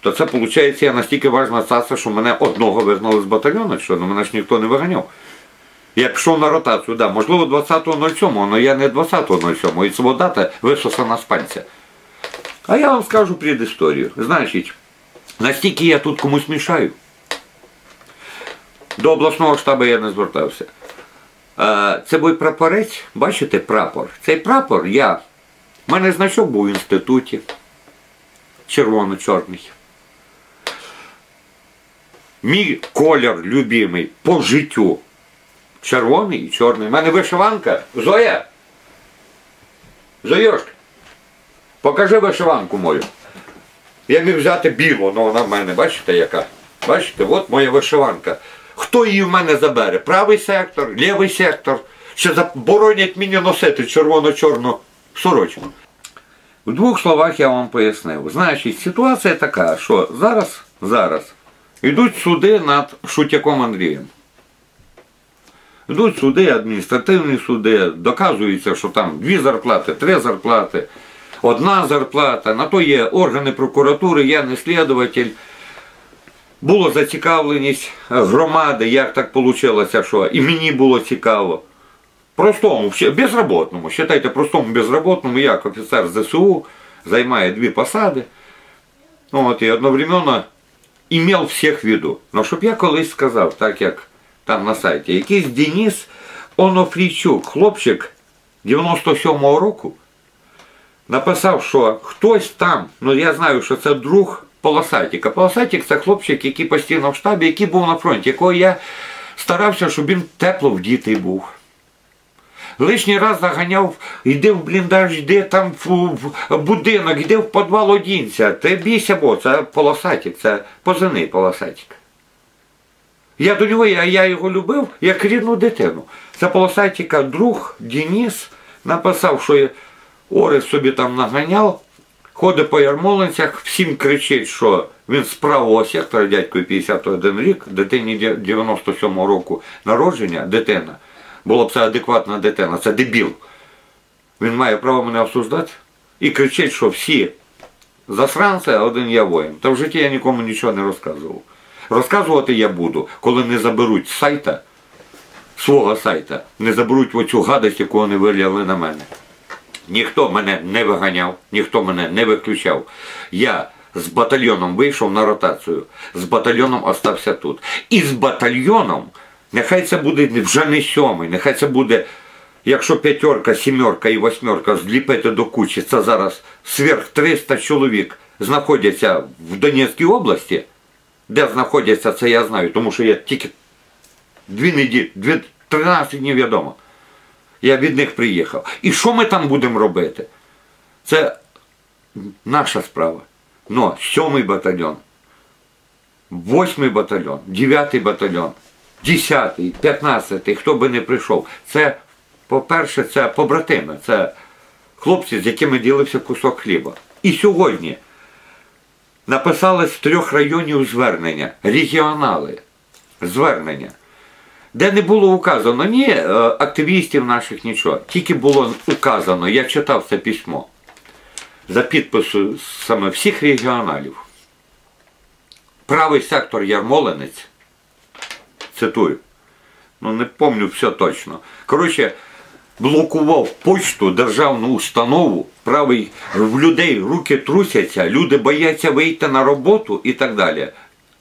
то це виходить, я настільки важна цаца, що мене одного вигнали з батальйону, що ну, мене ж ніхто не виганяв. Я пішов на ротацію, да, можливо, 20.07, але я не 20.07, і ця дата висосана з пальця. А я вам скажу предісторію. Значить, настільки я тут комусь мішаю. До обласного штабу я не звертався. Е, Це був прапорець, бачите, прапор. Цей прапор я. У мене значок був в інституті. Червоно-чорний. Мій колір любимий по життю. Червоний і чорний. У мене вишиванка. Зоя. Зоюшка. Покажи вишиванку мою. Я міг взяти білу, але вона в мене, бачите, яка? Бачите, от моя вишиванка. Хто її в мене забере? Правий сектор, лівий сектор. Чи заборонять мені носити червоно-чорну сорочку? В двох словах я вам пояснив. Значить, ситуація така, що зараз, зараз йдуть суди над Шутяком Андрієм. Йдуть суди, адміністративні суди, доказується, що там дві зарплати, три зарплати, одна зарплата, на то є органи прокуратури, я не слідуватель. Було зацікавленість громади, як так вийшло, що і мені було цікаво. Простому, безработному, вважайте, простому безработному, як офіцер ЗСУ, займає дві посади. От, і одновременно імел всіх в виду. Ну, щоб я колись сказав, так як там на сайті, якийсь Денис Онофрійчук, хлопчик 97-го року, написав, що хтось там, ну я знаю, що це друг Полосатіка. Полосатік це хлопчик, який постійно в штабі, який був на фронті, якого я старався, щоб він тепло вдітий був. Лишній раз заганяв, йди в бліндаж, йди там в, будинок, йди в підвал одінця. Ти бійся, бо це полосатік, це позивний полосатік. Я до нього, я, я його любив як рідну дитину. Це полосатіка друг Денис написав, що Орес собі там наганяв, ходить по ярмолинцях, всім кричить, що він з правого сектора, дядько 51 рік, дитині 97-го року народження, дитина. Була б це адекватна дитина, це дебіл. Він має право мене осуждати і кричить, що всі засранці, а один я воїн. Та в житті я нікому нічого не розказував. Розказувати я буду, коли не заберуть сайта, свого сайта, не заберуть оцю гадость, яку вони виляли на мене. Ніхто мене не виганяв, ніхто мене не виключав. Я з батальйоном вийшов на ротацію, з батальйоном остався тут. І з батальйоном, нехай це буде вже не сьомий, нехай це буде, якщо п'ятерка, сімерка і восьмерка зліпити до кучі, це зараз сверх 300 чоловік знаходяться в Донецькій області. Де знаходяться, це я знаю, тому що я тільки дві неділі, дві, 13 днів відомо. Я від них приїхав. І що ми там будемо робити? Це наша справа. Но сьомий батальйон, восьмий батальйон, дев'ятий батальйон, десятий, п'ятнадцятий, хто би не прийшов. Це, по-перше, це побратими, це хлопці, з якими ділився кусок хліба. І сьогодні написали з трьох районів звернення, регіонали, звернення де не було указано ні е, активістів наших, нічого. Тільки було указано, я читав це письмо за підпису саме всіх регіоналів. Правий сектор Ярмолинець, цитую, ну не пам'ятаю все точно. Коротше, блокував почту, державну установу, правий в людей руки трусяться, люди бояться вийти на роботу і так далі.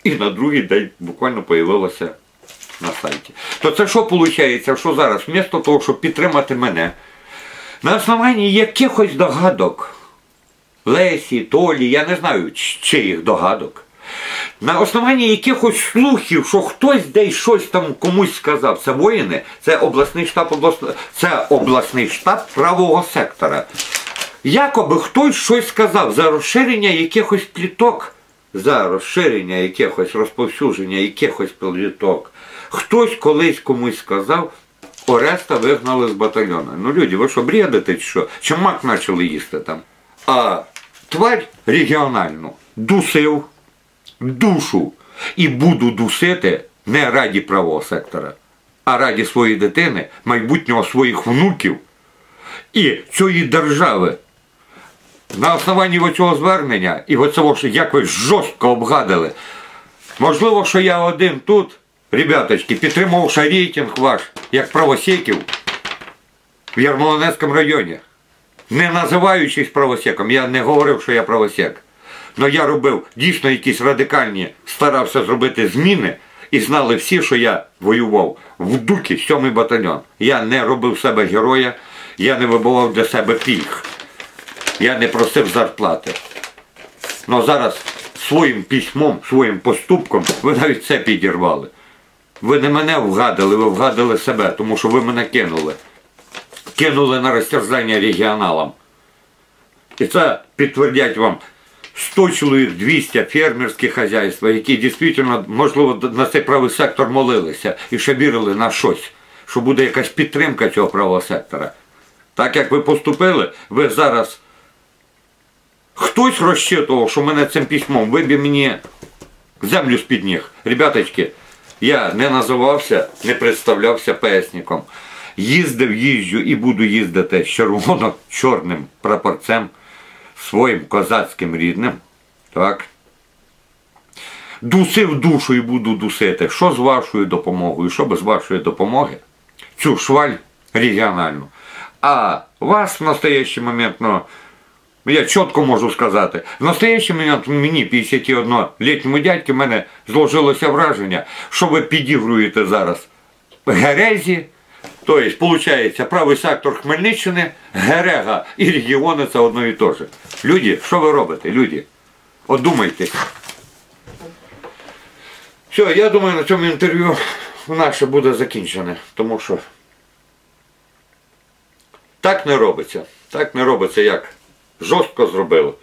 І на другий день буквально появилося на сайті. То це що виходить, що зараз, вмісто того, щоб підтримати мене, на основанні якихось догадок, Лесі, Толі, я не знаю, чиїх догадок, на основанні якихось слухів, що хтось десь щось там комусь сказав, це воїни, це обласний штаб обласне, це обласний штаб правого сектора. Якоби хтось щось сказав за розширення якихось пліток, за розширення якихось розповсюдження якихось пліток. Хтось колись комусь сказав, Ореста вигнали з батальйону. Ну люди, ви що, бредите чи що? Чи мак почали їсти там? А тварь регіональну дусив, душу і буду дусити не раді правого сектора, а раді своєї дитини, майбутнього своїх внуків і цієї держави. На основанні цього звернення і оцього, що як ви жорстко обгадили. Можливо, що я один тут, ребяточки, підтримувавши рейтинг ваш, як правосеків в Ярмолинецькому районі. Не називаючись правосеком, я не говорив, що я правосек. Але я робив дійсно якісь радикальні, старався зробити зміни і знали всі, що я воював в Дукі, 7-й батальйон. Я не робив себе героя, я не вибивав для себе пільг. Я не просив зарплати. Але зараз своїм письмом, своїм поступком ви навіть це підірвали. Ви не мене вгадали, ви вгадали себе, тому що ви мене кинули. Кинули на розтерзання регіоналам. І це підтвердять вам 100 чоловік, 200 фермерські хазяйства, які дійсно, можливо, на цей правий сектор молилися і ще вірили на щось, що буде якась підтримка цього правого сектора. Так як ви поступили, ви зараз хтось розчитував, що мене цим письмом виб'є мені землю з-під ніг. Ребяточки, я не називався, не представлявся песником. Їздив, їжджу і буду їздити з червоно-чорним прапорцем своїм козацьким рідним. Так. Дусив душу і буду дусити. Що з вашою допомогою, що без вашої допомоги? Цю шваль регіональну. А вас в настоящий момент, ну, я чітко можу сказати, в настоящий момент мені 51-літньому дядьки в мене зложилося враження, що ви підігруєте зараз Герезі, тобто, виходить, правий сектор Хмельниччини, Герега і регіони це одно і те же. Люди, що ви робите, люди? Одумайтесь. Все, я думаю, на цьому інтерв'ю наше буде закінчене, тому що так не робиться. Так не робиться, як жорстко зробили.